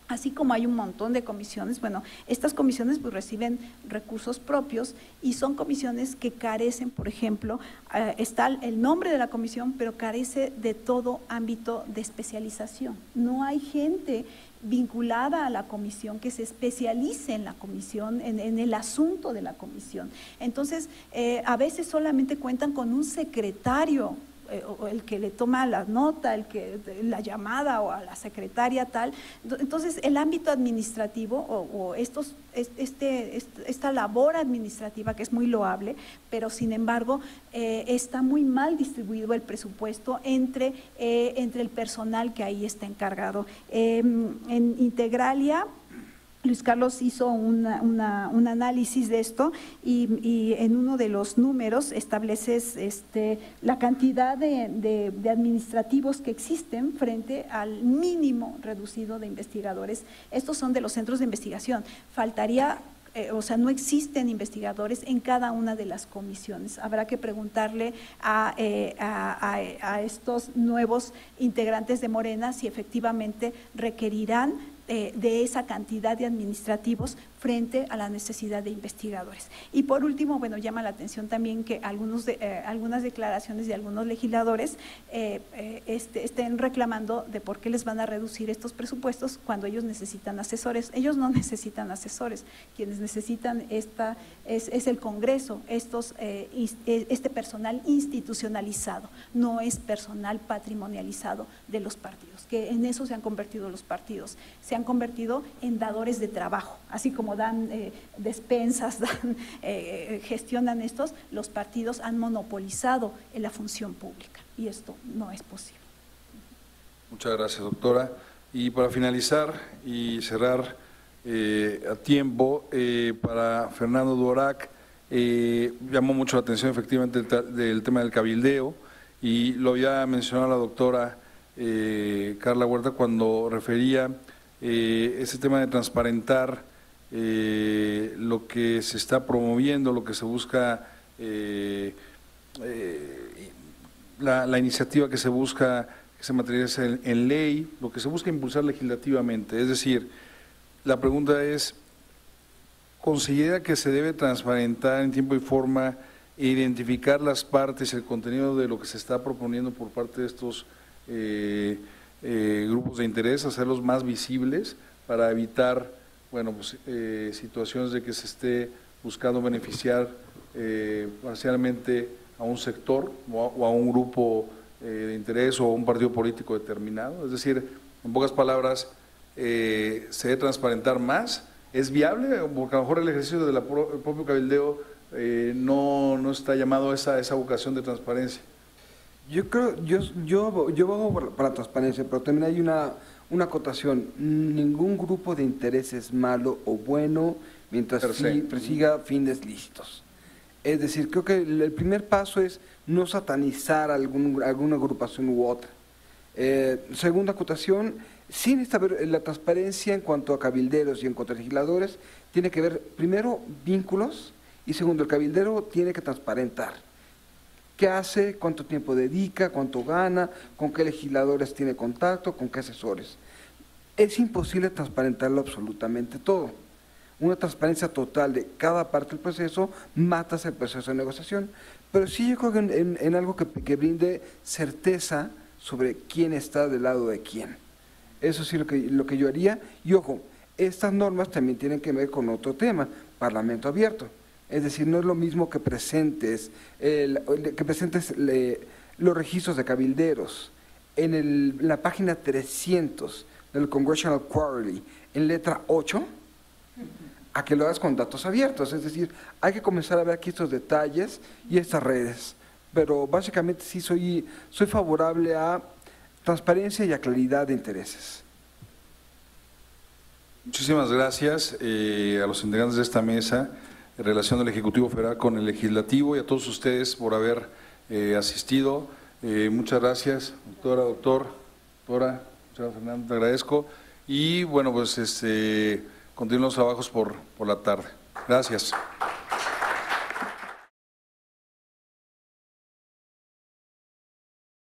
Así como hay un montón de comisiones, bueno, estas comisiones pues reciben recursos propios y son comisiones que carecen, por ejemplo, eh, está el nombre de la comisión, pero carece de todo ámbito de especialización. No hay gente vinculada a la comisión que se especialice en la comisión, en, el asunto de la comisión. Entonces, eh, a veces solamente cuentan con un secretario eh, el que le toma la nota, el que la llamada o a la secretaria tal. Entonces, el ámbito administrativo o, estos, este, esta labor administrativa que es muy loable, pero sin embargo eh, está muy mal distribuido el presupuesto entre, eh, entre el personal que ahí está encargado. Em, en Integralia, Luis Carlos hizo un análisis de esto y, en uno de los números estableces este, la cantidad de, administrativos que existen frente al mínimo reducido de investigadores. Estos son de los centros de investigación. Faltaría eh, o sea, no existen investigadores en cada una de las comisiones. Habrá que preguntarle a, eh, a estos nuevos integrantes de Morena si efectivamente requerirán eh, de esa cantidad de administrativos frente a la necesidad de investigadores. Y por último, bueno, llama la atención también que algunos de, eh, algunas declaraciones de algunos legisladores eh, este, estén reclamando de por qué les van a reducir estos presupuestos cuando ellos necesitan asesores. Ellos no necesitan asesores, quienes necesitan esta es, es el Congreso, estos, este personal institucionalizado, no es personal patrimonializado de los partidos, que en eso se han convertido los partidos, se han convertido en dadores de trabajo, así como dan eh, despensas, eh, gestionan estos, los partidos han monopolizado en la función pública y esto no es posible. Muchas gracias, doctora. Y para finalizar y cerrar eh, a tiempo, para Fernando Duarac, llamó mucho la atención efectivamente el, del tema del cabildeo y lo había mencionado la doctora Carla Huerta cuando refería ese tema de transparentar eh, lo que se está promoviendo, lo que se busca, eh, eh, la, iniciativa que se busca que se materializa en, ley, lo que se busca impulsar legislativamente. Es decir, la pregunta es, ¿considera que se debe transparentar en tiempo y forma e identificar las partes, el contenido de lo que se está proponiendo por parte de estos grupos de interés, hacerlos más visibles para evitar bueno, pues, eh, situaciones de que se esté buscando beneficiar eh, parcialmente a un sector o a, un grupo eh, de interés o a un partido político determinado. Es decir, en pocas palabras, se debe transparentar más. ¿Es viable? Porque a lo mejor el ejercicio del propio cabildeo no, no, está llamado a esa, esa vocación de transparencia. Yo creo, yo, yo, yo para la transparencia, pero también hay una, una acotación, ningún grupo de interés es malo o bueno mientras persiga fines lícitos. Es decir, creo que el primer paso es no satanizar algún, alguna agrupación u otra. Eh, segunda acotación, sin esta, la transparencia en cuanto a cabilderos y en cuanto a legisladores, tiene que ver primero vínculos y segundo, el cabildero tiene que transparentar qué hace, cuánto tiempo dedica, cuánto gana, con qué legisladores tiene contacto, con qué asesores. Es imposible transparentarlo absolutamente todo. Una transparencia total de cada parte del proceso mata el proceso de negociación. Pero sí yo creo que en, algo que, brinde certeza sobre quién está del lado de quién. Eso sí lo que, lo que yo haría. Y ojo, estas normas también tienen que ver con otro tema, Parlamento abierto. Es decir, no es lo mismo que presentes, que presentes los registros de cabilderos en la página 300 del Congressional Quarterly en letra 8 a que lo hagas con datos abiertos. Es decir, hay que comenzar a ver aquí estos detalles y estas redes. Pero básicamente sí soy, soy favorable a transparencia y a claridad de intereses. Muchísimas gracias eh, a los integrantes de esta mesa relación del Ejecutivo Federal con el Legislativo y a todos ustedes por haber eh, asistido. Eh, muchas gracias, doctora, doctor, doctora, muchas Fernando, te agradezco. Y bueno, pues este, continúen los trabajos por, por la tarde. Gracias.